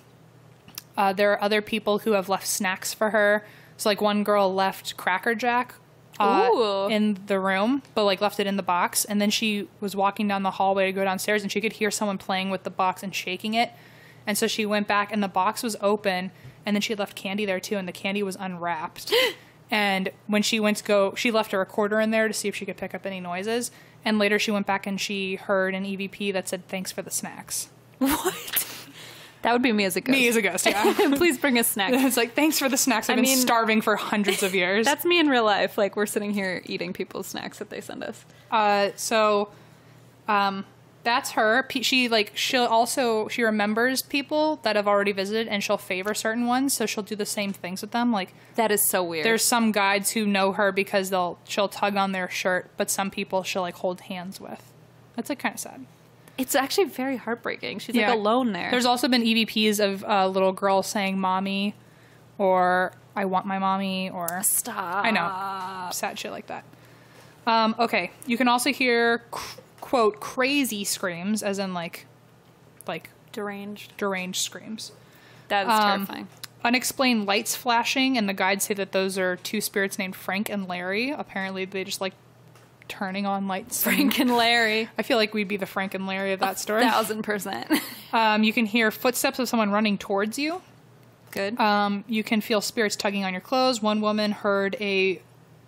uh, there are other people who have left snacks for her. So like one girl left Cracker Jack. Uh, in the room, but like left it in the box, and then she was walking down the hallway to go downstairs, and she could hear someone playing with the box and shaking it, and so she went back, and the box was open, and then she left candy there too, and the candy was unwrapped. and when she went to go, she left a recorder in there to see if she could pick up any noises, and later she went back and she heard an EVP that said "Thanks for the snacks." What? That would be me as a ghost. Me as a ghost, yeah. Please bring us snacks. it's like thanks for the snacks. I've I been mean, starving for hundreds of years. That's me in real life. Like we're sitting here eating people's snacks that they send us. Uh, so, um, that's her. She like she'll also she remembers people that have already visited, and she'll favor certain ones. So she'll do the same things with them. Like That is so weird. there's some guides who know her because they'll she'll tug on their shirt, but some people she'll like hold hands with. That's like kind of sad. it's actually very heartbreaking. She's Yeah. like alone there. There's also been EVPs of uh, little girls saying "mommy," or "I want my mommy," or stop. I know sad shit like that. Um, okay, you can also hear qu- quote crazy screams, as in like, like Deranged. deranged screams. That is Um, terrifying. Unexplained lights flashing, and the guides say that those are two spirits named Frank and Larry. Apparently, they just like turning on lights. Frank and Larry. I feel like we'd be the Frank and Larry of that story. Thousand percent. Um, you can hear footsteps of someone running towards you. Good. Um, you can feel spirits tugging on your clothes. One woman heard a,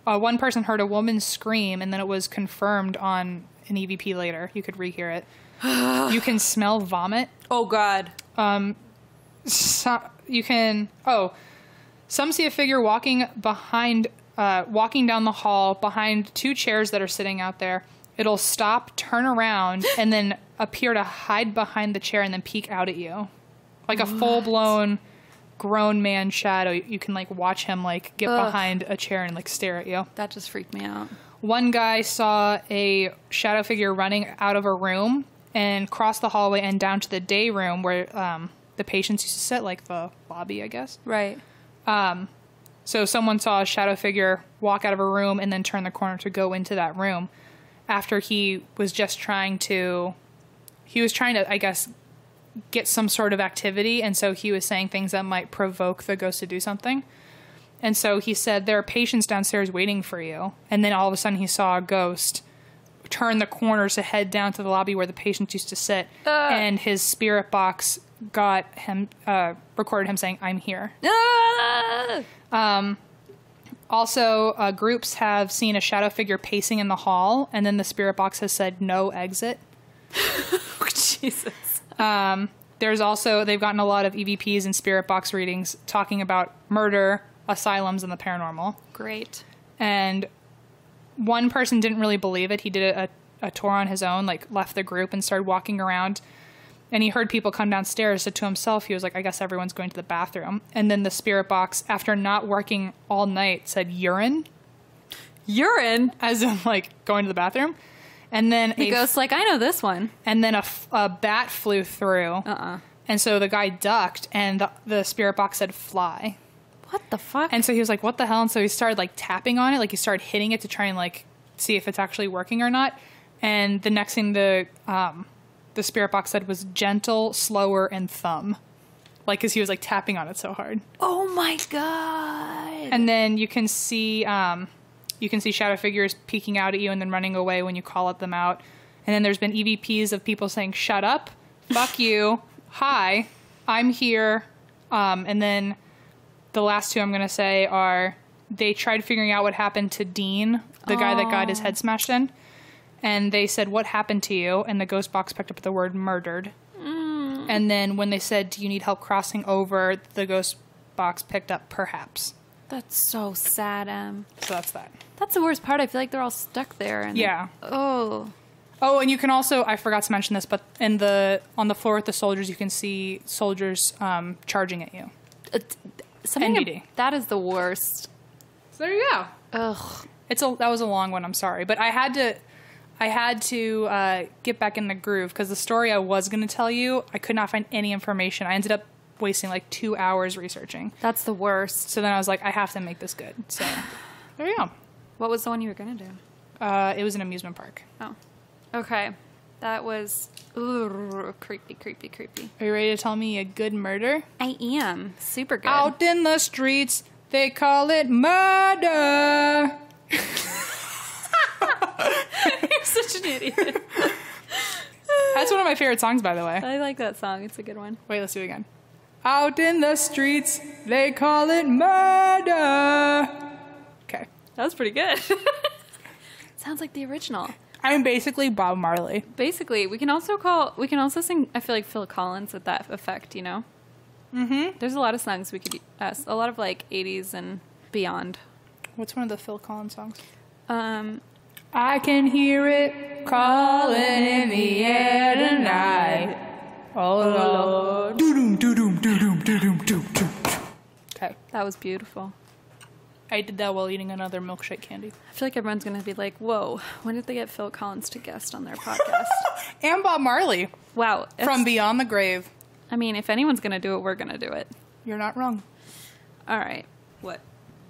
uh, one person heard a woman scream, and then it was confirmed on an EVP later. You could rehear it. you can smell vomit. oh God. So, you can. Oh, some see a figure walking behind, uh, walking down the hall behind two chairs that are sitting out there. It'll stop, turn around, and then appear to hide behind the chair and then peek out at you, like a full blown grown man shadow. You can like watch him like get Ugh. behind a chair and like stare at you. That just freaked me out. One guy saw a shadow figure running out of a room and cross the hallway and down to the day room where um, the patients used to sit, like the lobby, I guess. Right. So someone saw a shadow figure walk out of a room and then turn the corner to go into that room after he was just trying to he was trying to I guess get some sort of activity and so he was saying things that might provoke the ghost to do something. And so he said there are patients downstairs waiting for you. And then all of a sudden he saw a ghost turn the corner to head down to the lobby where the patients used to sit Ugh. and his spirit box got him uh, recorded him saying I'm here. Ah! Also, uh, groups have seen a shadow figure pacing in the hall, and then the spirit box has said no exit. Jesus. There's also, they've gotten a lot of EVPs and spirit box readings talking about murder, asylums, and the paranormal. Great. And one person didn't really believe it. He did a, a tour on his own, like left the group and started walking around. And he heard people come downstairs. So to himself, he was like, I guess everyone's going to the bathroom. And then the spirit box, after not working all night, said urine. Urine. as in like going to the bathroom. And then The a ghost's like, I know this one. and then a, f- a bat flew through, Uh-uh. and so the guy ducked, and the, the spirit box said "fly," What the fuck? and so he was like, "What the hell?" And so he started like tapping on it, like he started hitting it to try and like see if it's actually working or not. And the next thing the um, the spirit box said was gentle, slower, and thumb, like because he was like tapping on it so hard. oh my God. And then you can see um, you can see shadow figures peeking out at you and then running away when you call at them out. And then there's been EVPs of people saying "Shut up, fuck you, hi, I'm here." Um, and then the last two I'm gonna say are they tried figuring out what happened to Dean, the guy that got his head smashed in, and they said, "What happened to you?" And the ghost box picked up the word "murdered." And then when they said, "Do you need help crossing over?" the ghost box picked up "perhaps." That's so sad, Em. So that's that. That's the worst part. I feel like they're all stuck there. And Yeah. Oh. Oh, and you can also I forgot to mention this, but in the on the floor with the soldiers, you can see soldiers um, charging at you. Something NBD. that is the worst. So there you go. Ugh. It's a that was a long one. I'm sorry, but I had to I had to uh, get back in the groove because the story I was going to tell you, I could not find any information. I ended up wasting like two hours researching. That's the worst. So then I was like, I have to make this good. So there you go. What was the one you were gonna do? Uh, it was an amusement park. Oh. Okay. That was ooh, creepy, creepy, creepy. Are you ready to tell me a good murder? I am super good. Out in the streets, they call it murder. You're such an idiot. That's one of my favorite songs, by the way. I like that song. It's a good one. Wait, let's do it again. Out in the streets, they call it murder. Okay. That was pretty good. Sounds like the original. I'm basically Bob Marley. Basically, we can also call we can also sing. I feel like Phil Collins with that effect. You know. Mm-hmm. There's a lot of songs we could uh, a lot of like 80s and beyond. What's one of the Phil Collins songs? Um, I can hear it calling in the air tonight. Oh Lord. Okay. that was beautiful. I did that while eating another milkshake candy. I feel like everyone's gonna be like, "Whoa, when did they get Phil Collins to guest on their podcast?" And Bob Marley wow. from Beyond the Grave. I mean, if anyone's gonna do it, we're gonna do it. You're not wrong. All right. What?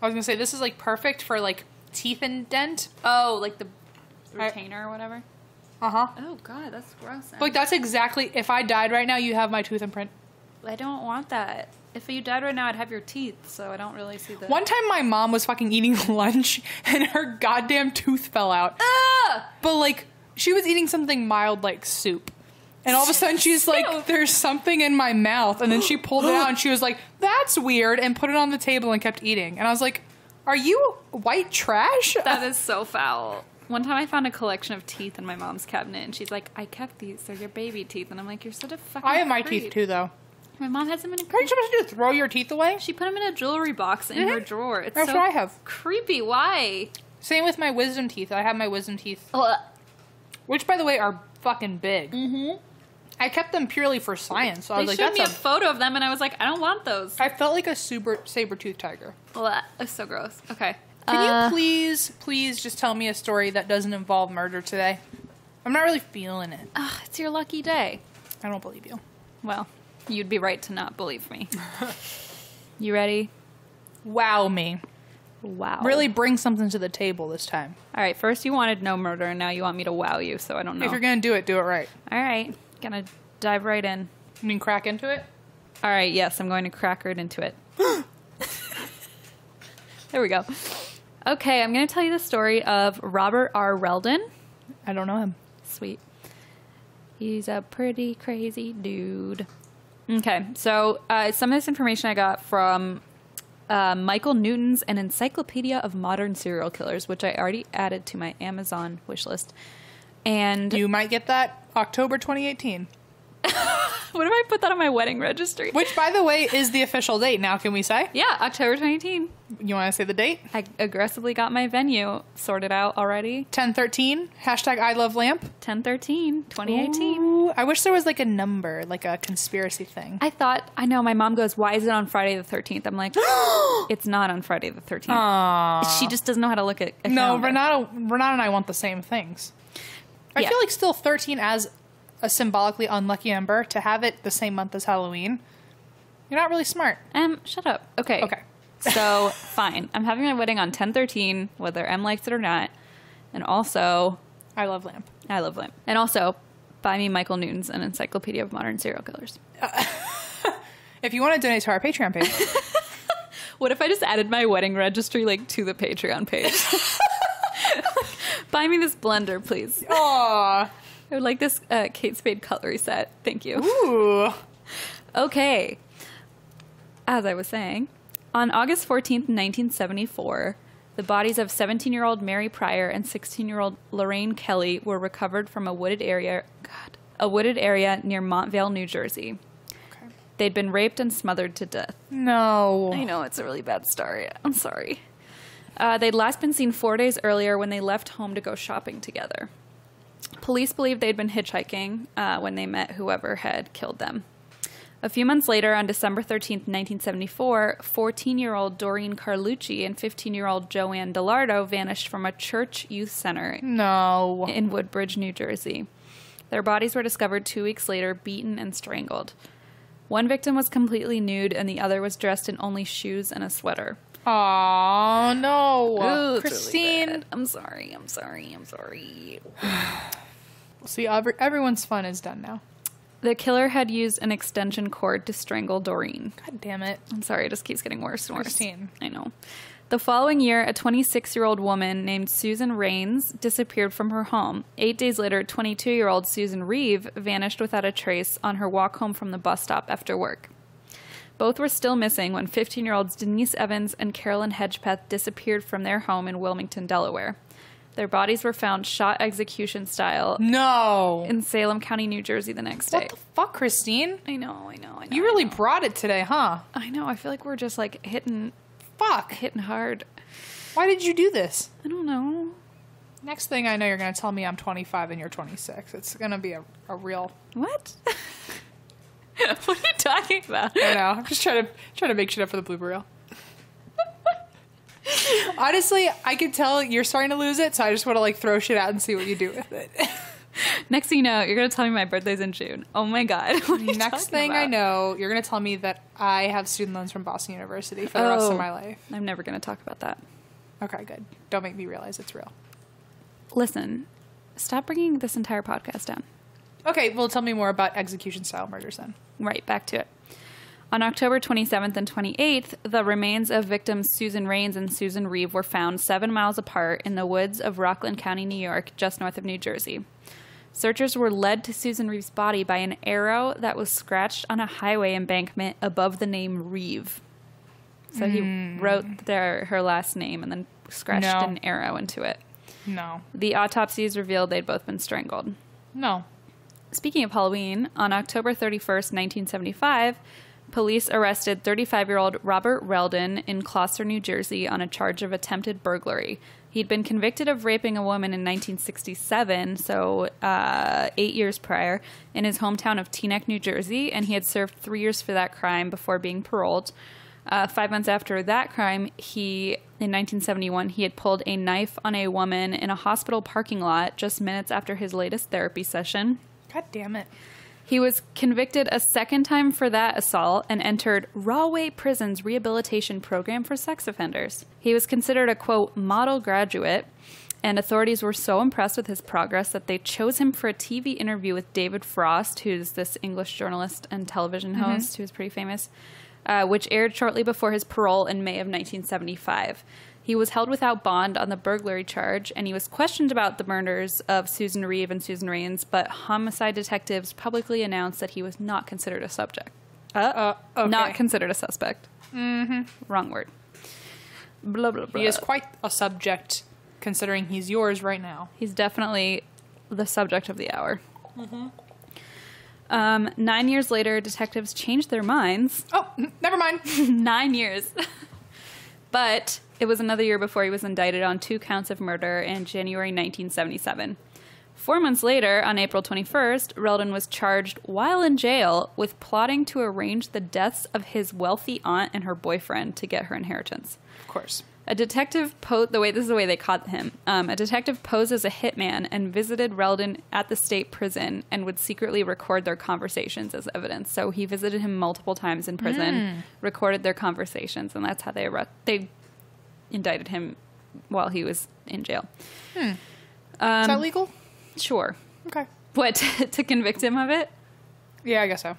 I was gonna say this is like perfect for like teeth indent. Oh, like the retainer or whatever. Uh huh. Oh god, that's gross. Like that's exactly. If I died right now, you have my tooth imprint. I don't want that. If you died right now, I'd have your teeth, so I don't really see the. One time, my mom was fucking eating lunch, and her goddamn tooth fell out. Ah! But like, she was eating something mild like soup. And all of a sudden she's like, there's something in my mouth. And then she pulled it out and she was like, that's weird. And put it on the table and kept eating. And I was like, are you white trash? That is so foul. One time I found a collection of teeth in my mom's cabinet, and she's like, "I kept these. They're your baby teeth." And I'm like, "You're such a fucking." I have my creep." teeth too, though. My mom has them in a. What are you supposed to do? Throw your teeth away? She put them in a jewelry box in her drawer. It's That's so what I have. creepy. Why? Same with my wisdom teeth. I have my wisdom teeth, Ugh. which, by the way, are fucking big. Mm-hmm. I kept them purely for science. So I They was like, showed that's me a. a photo of them, and I was like, "I don't want those." I felt like a super saber tooth tiger. Ugh. It's so gross. Okay. Can Uh, you please, please just tell me a story that doesn't involve murder today? I'm not really feeling it. ugh, it's your lucky day. I don't believe you. Well, you'd be right to not believe me. you ready? Wow me. Wow. Really bring something to the table this time. All right. First, you wanted no murder, and now you want me to wow you. So I don't know. If you're gonna do it, do it right. All right. Gonna dive right in. You mean crack into it? All right, yes, I'm going to crack right into it. there we go. Okay, I'm going to tell you the story of Robert R. Reldan. I don't know him. Sweet. He's a pretty crazy dude. Okay, so uh, some of this information I got from uh, Michael Newton's An Encyclopedia of Modern Serial Killers, which I already added to my Amazon wish list. And You might get that October 2018. what if I put that on my wedding registry? Which, by the way, is the official date now, can we say? Yeah, October 2018. You want to say the date? I aggressively got my venue sorted out already. 1013, hashtag I love lamp. 1013, 2018. Ooh, I wish there was like a number, like a conspiracy thing. I thought, I know, my mom goes, Why is it on Friday the 13th? I'm like, It's not on Friday the 13th. Aww. She just doesn't know how to look at No, calendar. Renata, Renata and I want the same things. I Yeah. feel like still 13 as a symbolically unlucky number to have it the same month as Halloween. You're not really smart. Um, shut up. Okay. Okay. so, fine. I'm having my wedding on 1013, whether M likes it or not. And also, I love lamp. I love Lamp. And also, buy me Michael Newton's An Encyclopedia of Modern Serial Killers. If you want to donate to our Patreon page, What if I just added my wedding registry like to the Patreon page? buy me this blender, please. Aw. I would like this uh, Kate Spade cutlery set. Thank you. Ooh. Okay. As I was saying, on August 14th, 1974, the bodies of 17 year old Mary Pryor and 16 year old Lorraine Kelly were recovered from a wooded area. God. A wooded area near Montvale, New Jersey. Okay. They'd been raped and smothered to death. No. I know it's a really bad story. I'm sorry. Uh, they'd last been seen four days earlier when they left home to go shopping together. Police believe they'd been hitchhiking uh, when they met whoever had killed them. A few months later, on December 13, 1974, 14 year old Doreen Carlucci and 15 year old Joanne Delardo vanished from a church youth center No. in Woodbridge, New Jersey. Their bodies were discovered two weeks later, beaten and strangled. One victim was completely nude, and the other was dressed in only shoes and a sweater. Aw, no. Ooh, it's really Christine. I'm sorry. I'm sorry. I'm sorry. See, every, everyone's fun is done now. The killer had used an extension cord to strangle Doreen. God damn it. I'm sorry, it just keeps getting worse and worse. Christine. I know. The following year, a 26 year old woman named Susan Rains disappeared from her home. Eight days later, 22 year old Susan Reeve vanished without a trace on her walk home from the bus stop after work. Both were still missing when 15 year olds Denise Evans and Carolyn Hedgepeth disappeared from their home in Wilmington, Delaware. Their bodies were found shot execution style No. in Salem County, New Jersey the next day. what the fuck, Christine? I know, I know, I know. You really know. brought it today, huh? I know. I feel like we're just like hitting, Fuck. hitting hard. Why did you do this? I don't know. Next thing I know, you're going to tell me I'm 25 and you're 26. It's going to be a, a real. What? what are you talking about? I know. I'm just trying to trying to make shit up for the blooper reel. Honestly, I can tell you're starting to lose it, so I just want to like throw shit out and see what you do with it. Next thing you know, you're gonna tell me my birthday's in June. Oh my god. What are you Next thing I know, you're gonna tell me that I have student loans from Boston University for the rest Oh. of my oh, life. I'm never gonna talk about that. Okay, good. Don't make me realize it's real. Listen, Stop bringing this entire podcast down. Okay, well, tell me more about execution style murders then. Right, back to it. On October 27th and 28th, the remains of victims Susan Rains and Susan Reeve were found seven miles apart in the woods of Rockland County, New York, just north of New Jersey. Searchers were led to Susan Reeve's body by an arrow that was scratched on a highway embankment above the name Reeve. So he hmm. wrote their her last name and then scratched No. an arrow into it. No. The autopsies revealed they'd both been strangled. No. Speaking of Halloween, on October 31st, 1975, police arrested 35 year old Robert Reldan in Gloucester, New Jersey, on a charge of attempted burglary. He'd been convicted of raping a woman in 1967, so uh, eight years prior, in his hometown of Teaneck, New Jersey, and he had served three years for that crime before being paroled. Uh, five months after that crime, he in 1971 he had pulled a knife on a woman in a hospital parking lot just minutes after his latest therapy session. God damn it. He was convicted a second time for that assault and entered Rahway Prison's rehabilitation program for sex offenders. He was considered a quote model graduate, and authorities were so impressed with his progress that they chose him for a TV interview with David Frost, who's this English journalist and television host who's pretty famous, uh, which aired shortly before his parole in May of 1975. He was held without bond on the burglary charge, and he was questioned about the murders of Susan Reeve and Susan Rains, but homicide detectives publicly announced that he was not considered a subject. Uh, Uh, okay. Not considered a suspect. Mm-hmm. Wrong word. Blah, blah, blah. He is quite a subject, considering he's yours right now. He's definitely the subject of the hour. Um, nine years later, detectives changed their minds Oh, never mind. nine years. but it was another year before he was indicted on two counts of murder in January 1977. Four months later, on April 21st, Reldan was charged while in jail with plotting to arrange the deaths of his wealthy aunt and her boyfriend to get her inheritance. Of course. A detective po- the way this is the way they caught him. Um, a detective posed as a hitman and visited Reldan at the state prison and would secretly record their conversations as evidence. So he visited him multiple times in prison, recorded their conversations, and that's how they they indicted him while he was in jail. Is that legal? Sure, Okay. what to convict him of it? Yeah, I guess so.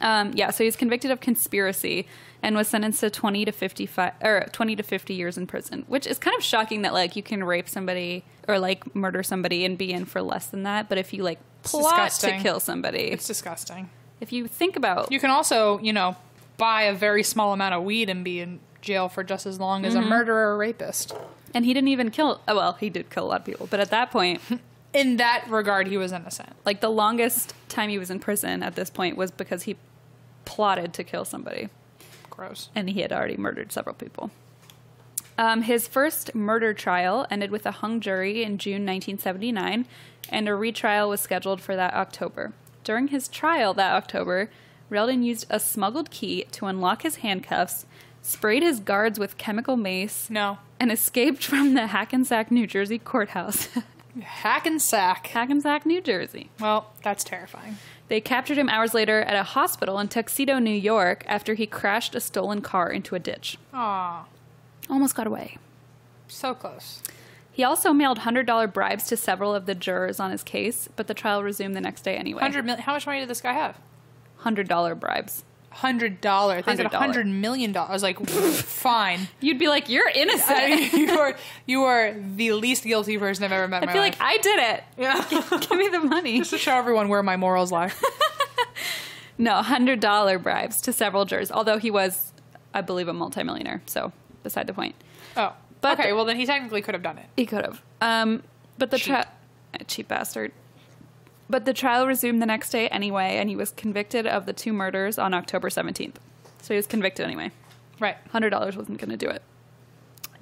Um, yeah, so he's convicted of conspiracy and was sentenced to 20 to 55 or 20 to 50 years in prison, which is kind of shocking that like you can rape somebody or like murder somebody and be in for less than that, but if you like plot to kill somebody, It's disgusting. if you think about You can also, you know, buy a very small amount of weed and be in jail for just as long as a murderer or rapist. and he didn't even kill oh, well, he did kill a lot of people, but at that point, In that regard, he was innocent. like the longest time he was in prison at this point was because he plotted to kill somebody. Gross. and he had already murdered several people. Um, his first murder trial ended with a hung jury in June 1979, and a retrial was scheduled for that October. During his trial that October, Reldan used a smuggled key to unlock his handcuffs, sprayed his guards with chemical mace, No. and escaped from the Hackensack, New Jersey courthouse. Hackensack. Hackensack, New Jersey. Well, that's terrifying. They captured him hours later at a hospital in Tuxedo, New York, after he crashed a stolen car into a ditch. Aw, Almost got away. so close. He also mailed $100 bribes to several of the jurors on his case, but the trial resumed the next day anyway. Hundred million. How much money did this guy have? $100 bribes. Hundred dollars. They said $100. hundred million dollars. I was like, fine. You'd be like, you're innocent. I- you are you are the least guilty person I've ever met. I feel life. like I did it. yeah. Give me the money. Just to show everyone where my morals lie. No, $100 bribes to several jurors, although he was, I believe, a multimillionaire. So, beside the point. Oh, But okay. the- well, then he technically could have done it. He could have. Um, but the Cheap. cheap bastard. But the trial resumed the next day anyway, and he was convicted of the two murders on October 17th. So he was convicted anyway. Right. $100 wasn't going to do it.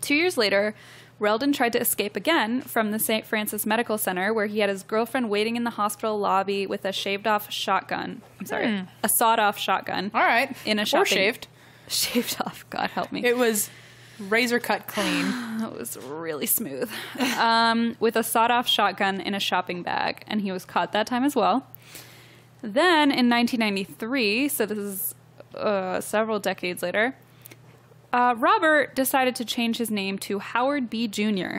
Two years later, Reldan tried to escape again from the St. Francis Medical Center, where he had his girlfriend waiting in the hospital lobby with a shaved off shotgun. I'm sorry, hmm. a sawed off shotgun. All right. In a or shaved. Shaved off, God help me. It was razor cut clean. It was really smooth. Um, with a sawed off shotgun in a shopping bag, and he was caught that time as well. Then in 1993, so this is uh, several decades later, uh, Robert decided to change his name to Howard B. Jr.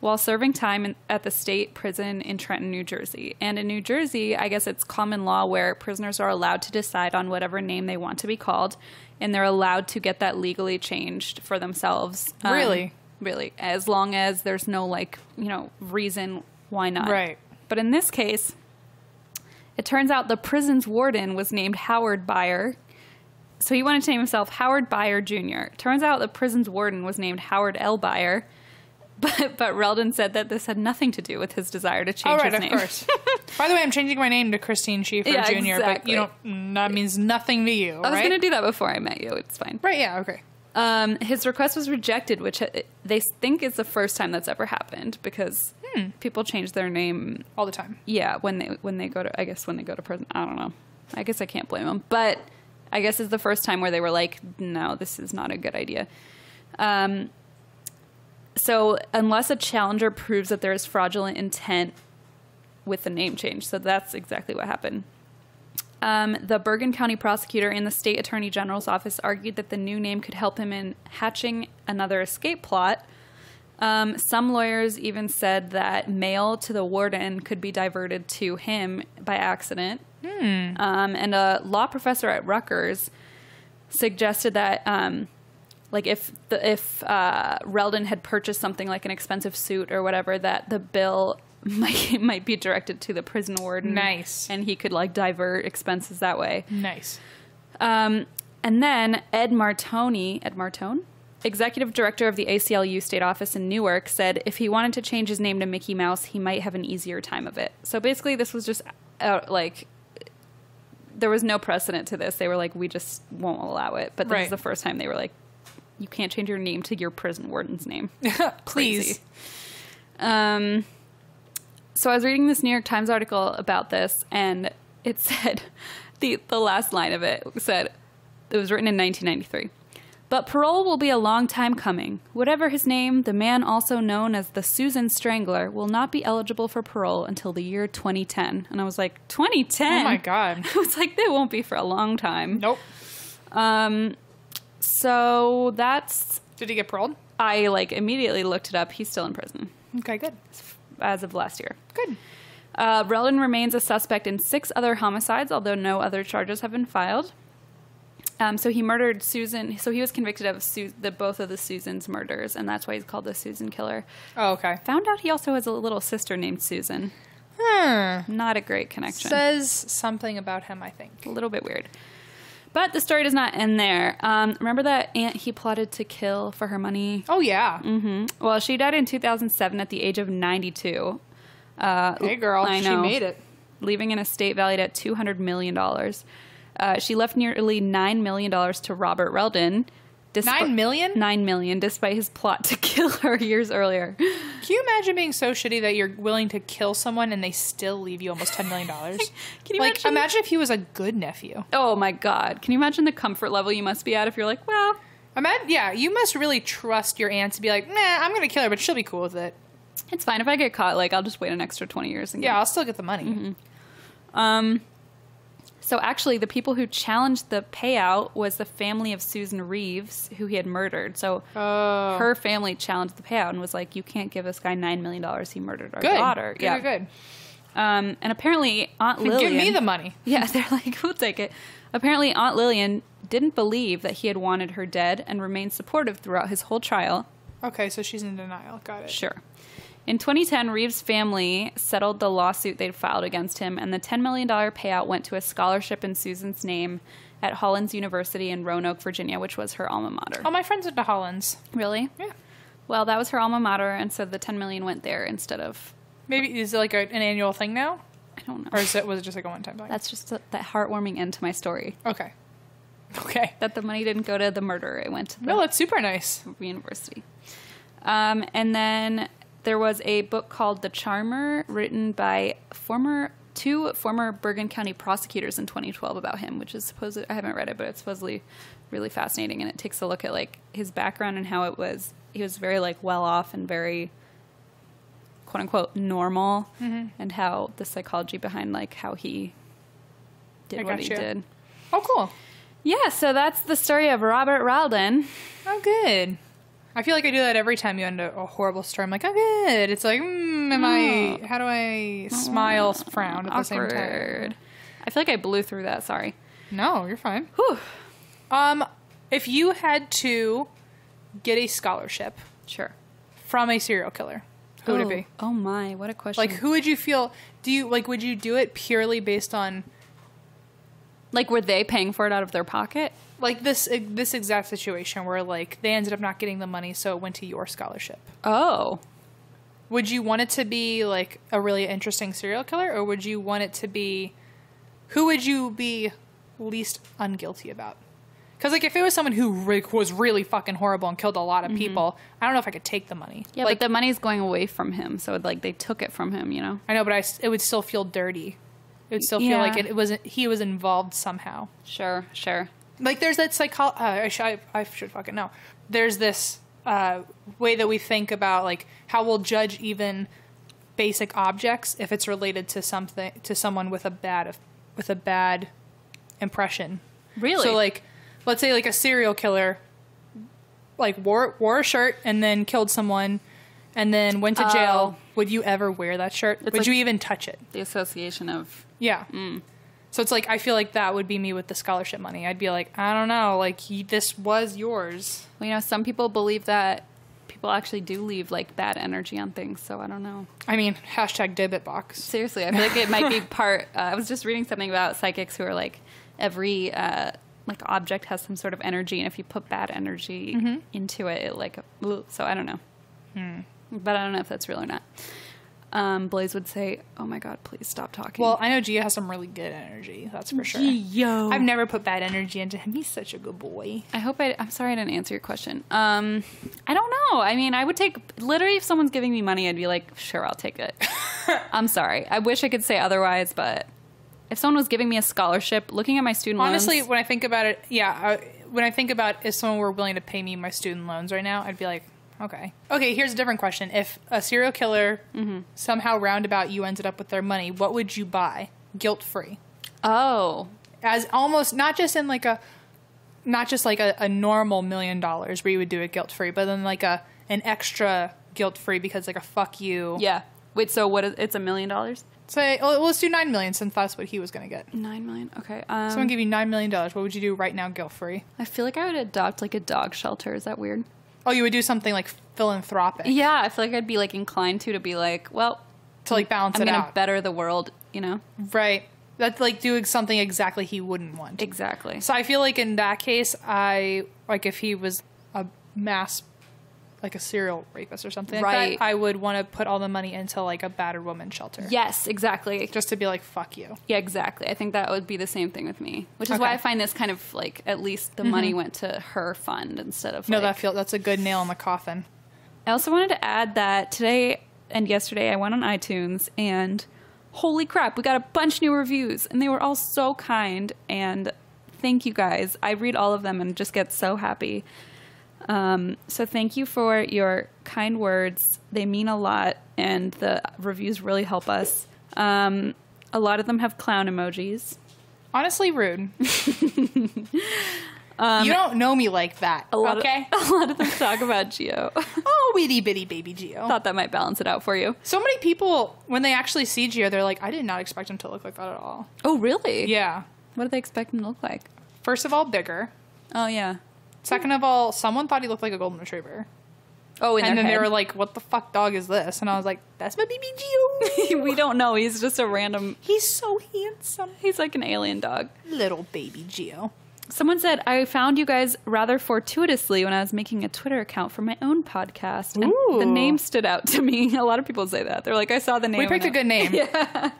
while serving time in, at the state prison in Trenton, New Jersey. And in New Jersey, I guess it's common law where prisoners are allowed to decide on whatever name they want to be called, and they're allowed to get that legally changed for themselves. Um, Really? really, as long as there's no like you know reason why not. Right. But in this case, it turns out the prison's warden was named Howard Beyer. So he wanted to name himself Howard Beyer Jr. Turns out the prison's warden was named Howard L. Beyer. But, but Reldan said that this had nothing to do with his desire to change Oh, right, his of name. course. By the way, I'm changing my name to Christine Schiefer Yeah, Jr., but you don't, that means nothing to you, I was right? going to do that before I met you. It's fine. right, yeah, okay. Um, his request was rejected, which uh, they think is the first time that's ever happened because Hmm. people change their name All the time. yeah when they when they go to i guess when they go to prison i don't know i guess i can't blame them but i guess it's the first time where they were like no this is not a good idea um, so unless a challenger proves that there is fraudulent intent with the name change so that's exactly what happened um, the Bergen County prosecutor and the state attorney general's office argued that the new name could help him in hatching another escape plot. Um, some lawyers even said that mail to the warden could be diverted to him by accident. Um, and a law professor at Rutgers suggested that, um, like, if the, if uh, Reldan had purchased something like an expensive suit or whatever, that the bill might might be directed to the prison warden. Nice. and he could like divert expenses that way. Nice. Um, and then Ed Martoni, Ed Martone, executive director of the ACLU state office in Newark, said if he wanted to change his name to Mickey Mouse, he might have an easier time of it. So basically, this was just uh, like there was no precedent to this. They were like, we just won't allow it. But this Right. is the first time they were like, you can't change your name to your prison warden's name. Please. Crazy. Um, so I was reading this New York Times article about this, and it said the the last line of it said it was written in 1993. But parole will be a long time coming. Whatever his name, the man also known as the Susan Strangler will not be eligible for parole until the year 2010. And I was like, 2010? Oh my God. I was like, they won't be for a long time. Nope. Um, so that's Did he get paroled? I like immediately looked it up. He's still in prison Okay, good. as of last year. Good. Uh, Reldan remains a suspect in six other homicides, although no other charges have been filed. Um, so he murdered Susan. So he was convicted of Su- the both of the Susans' murders, and that's why he's called the Susan Killer. Oh, okay. Found out he also has a little sister named Susan. Hmm. Not a great connection. Says something about him, I think. a little bit weird. But the story does not end there. Um, remember that aunt he plotted to kill for her money? Oh, yeah. hmm Well, she died in 2007 at the age of 92. Uh, Hey, girl. I know, She made it. leaving an estate valued at $200 million. Uh, she left nearly $9 million to Robert Reldan. Nine million? 9 million, despite his plot to kill her years earlier. Can you imagine being so shitty that you're willing to kill someone and they still leave you almost $10 million? Can you like, imagine? imagine if he was a good nephew. oh my God. Can you imagine the comfort level you must be at if you're like, well, Imagine, yeah, you must really trust your aunt to be like, nah, I'm going to kill her, but she'll be cool with it. it's fine. If I get caught, like, I'll just wait an extra 20 years and get Yeah, I'll still get the money. Um, so actually, the people who challenged the payout was the family of Susan Reeves, who he had murdered. So Oh. her family challenged the payout and was like, "You can't give this guy nine million dollars. He murdered our good. daughter." Good, yeah. good, Um, and apparently, Aunt. Lillian. Give me the money. Yeah, they're like, "We'll take it." Apparently, Aunt Lillian didn't believe that he had wanted her dead and remained supportive throughout his whole trial. Okay, so she's in denial. Got it. Sure. In 2010, Reeves' family settled the lawsuit they'd filed against him, and the $10 million payout went to a scholarship in Susan's name at Hollins University in Roanoke, Virginia, which was her alma mater. Oh, my friend's went to Hollins. really? Yeah. Well, that was her alma mater, and so the 10 million went there instead of Maybe is it like a, an annual thing now, I don't know. or is it was it just like a one time thing? That's just a, that heartwarming end to my story. okay. Okay. That the money didn't go to the murderer; it went to the No, that's super nice. university. Um, and then there was a book called The Charmer, written by former two former Bergen County prosecutors in 2012 about him, which is supposed I haven't read it, but it's supposedly really fascinating, and it takes a look at like his background and how it was. He was very like well off and very quote unquote normal, Mm-hmm. and how the psychology behind like how he did I what he gotcha. did. Oh, cool. Yeah, so that's the story of Robert Reldan. Oh, good. I feel like I do that every time you end a, a horrible story. I'm like, I'm good. It's like, mm, am I? How do I smile, frown at the same time? Awkward. I feel like I blew through that. Sorry. No, you're fine. Whew. Um, if you had to get a scholarship Sure. from a serial killer, who would it oh, be? Oh my, what a question. Like, who would you feel? Do you like? Would you do it purely based on like were they paying for it out of their pocket? Like this this exact situation where like they ended up not getting the money, so it went to your scholarship? Oh. Would you want it to be like a really interesting serial killer, or would you want it to be who would you be least unguilty about? Because like if it was someone who re- was really fucking horrible and killed a lot of mm-hmm. people, I don't know if I could take the money. Yeah, like but the money's going away from him, so like they took it from him, you know. I know, but I it would still feel dirty. It would still feel Yeah. like it, it was he was involved somehow. Sure, sure. Like there's that psycho. Uh, I, sh- I, I should fucking know. There's this uh, way that we think about like how we'll judge even basic objects if it's related to something to someone with a bad with a bad impression. Really? So like, let's say like a serial killer, like wore wore a shirt and then killed someone, and then went to jail. Oh. Would you ever wear that shirt? Would like- you even touch it? the association of Yeah. So it's like I feel like that would be me with the scholarship money. I'd be like, I don't know, like y- this was yours. well, you know, some people believe that people actually do leave like bad energy on things, so I don't know. I mean, hashtag dybbuk box. Seriously, I feel like it might be part. Uh, I was just reading something about psychics who are like every uh, like object has some sort of energy, and if you put bad energy Mm-hmm. into it, it like so I don't know. Hmm. But I don't know if that's real or not. Um, Blaze would say, "Oh my God, please stop talking." Well, I know Geo has some really good energy. That's for sure. yo, I've never put bad energy into him. He's such a good boy. I hope I. I'm sorry I didn't answer your question. Um, I don't know. I mean, I would take literally if someone's giving me money, I'd be like, sure, I'll take it. I'm sorry. I wish I could say otherwise, but if someone was giving me a scholarship, looking at my student loans Honestly, loans, when I think about it, yeah, I, when I think about if someone were willing to pay me my student loans right now, I'd be like, okay. Okay, here's a different question. If a serial killer somehow roundabout you ended up with their money, what would you buy guilt free? oh, As almost not just in like a not just like a, a normal million dollars where you would do it guilt free, but then like a an extra guilt free because like a fuck you. yeah. Wait, so what? Is, it's a million dollars? Say, oh, let's do nine million since that's what he was gonna get. Nine million. Okay. Someone Um, give you nine million dollars. What would you do right now, guilt free? I feel like I would adopt like a dog shelter. Is that weird? Oh, you would do something like philanthropic Yeah, I feel like I'd be like inclined to to be like, well, to like balance I'm it gonna out. better the world. You know? right. That's like doing something exactly he wouldn't want. Exactly. So I feel like in that case, I like if he was a mass, like a serial rapist or something, like Right. that, I would want to put all the money into like a battered woman shelter. Yes, exactly. just to be like fuck you. Yeah, exactly. I think that would be the same thing with me, which is why I find this kind of like at least the mm-hmm. money went to her fund instead of No, like, that feel that's a good nail in the coffin. I also wanted to add that today and yesterday I went on iTunes and holy crap, we got a bunch new reviews and they were all so kind and thank you guys. I read all of them and just get so happy. Um, so thank you for your kind words. They mean a lot and the reviews really help us. Um, a lot of them have clown emojis. Honestly, rude. you don't know me like that. Um, A lot okay. Of, a lot of them talk about Geo. oh, witty bitty baby Geo. Thought that might balance it out for you. So many people, when they actually see Geo, they're like, I did not expect him to look like that at all. Oh, really? Yeah. What do they expect him to look like? First of all, bigger. Oh, yeah. Second of all, someone thought he looked like a golden retriever. Oh, and then they were like, what the fuck dog is this? And I was like, that's my baby Geo. we don't know. He's just a random. He's so handsome. He's like an alien dog. Little baby Geo. Someone said I found you guys rather fortuitously when I was making a Twitter account for my own podcast, and Ooh. the name stood out to me. A lot of people say that. They're like, I saw the name. We picked a good name. Yeah.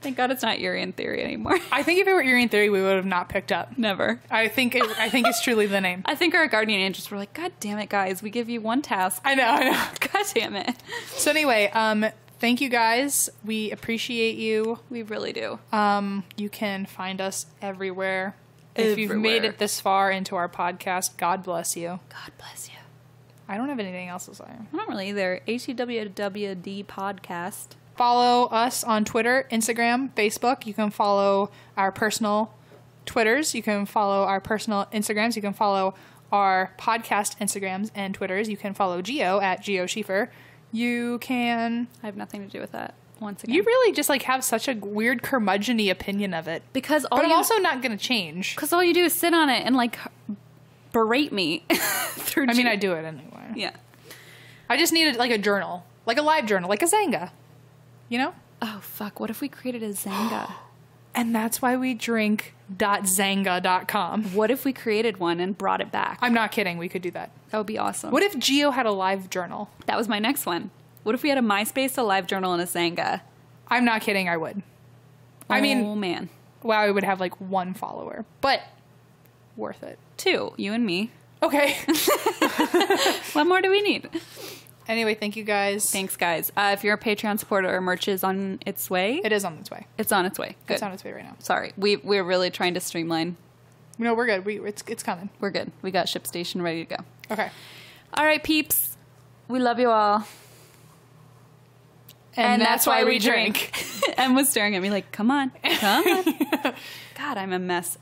Thank God it's not Urian Theory anymore. I think if it were Urian Theory, we would have not picked up. Never. I think it, I think it's truly the name. I think our guardian angels were like, God damn it, guys, we give you one task. I know, I know. God damn it. So anyway, um, thank you guys. We appreciate you. We really do. Um, you can find us everywhere. If you've made it this far into our podcast, God bless you. God bless you. I don't have anything else to say. I don't really either. ATWWD podcast. Follow us on Twitter, Instagram, Facebook. You can follow our personal Twitters. You can follow our personal Instagrams. You can follow our podcast Instagrams and Twitters. You can follow Geo at Geo Schiefer. You can. I have nothing to do with that. Once again, You really just like have such a weird curmudgeony opinion of it. because all But I'm also not going to change. because all you do is sit on it and like berate me through. I mean, I do it anyway. yeah. I just needed like a journal, like a live journal, like a Xanga. You know? Oh fuck! What if we created a Xanga? And that's why we drink .xanga.com. what if we created one and brought it back? I'm not kidding. We could do that. that would be awesome. What if Geo had a live journal? that was my next one. What if we had a MySpace, a live journal, and a Xanga? I'm not kidding. I would. I oh, mean, oh man, wow, we would have like one follower, but worth it. two. You and me. Okay. What more do we need? anyway, thank you guys. Thanks, guys. Uh, if you're a Patreon supporter, our merch is on its way. It is on its way. It's on its way. Good. It's on its way right now. Sorry, we we're really trying to streamline. No, we're good. We it's it's coming. We're good. We got ShipStation ready to go. Okay. All right, peeps. We love you all. And, that's, why we drink. Em was staring at me like, "Come on, come on." God, I'm a mess.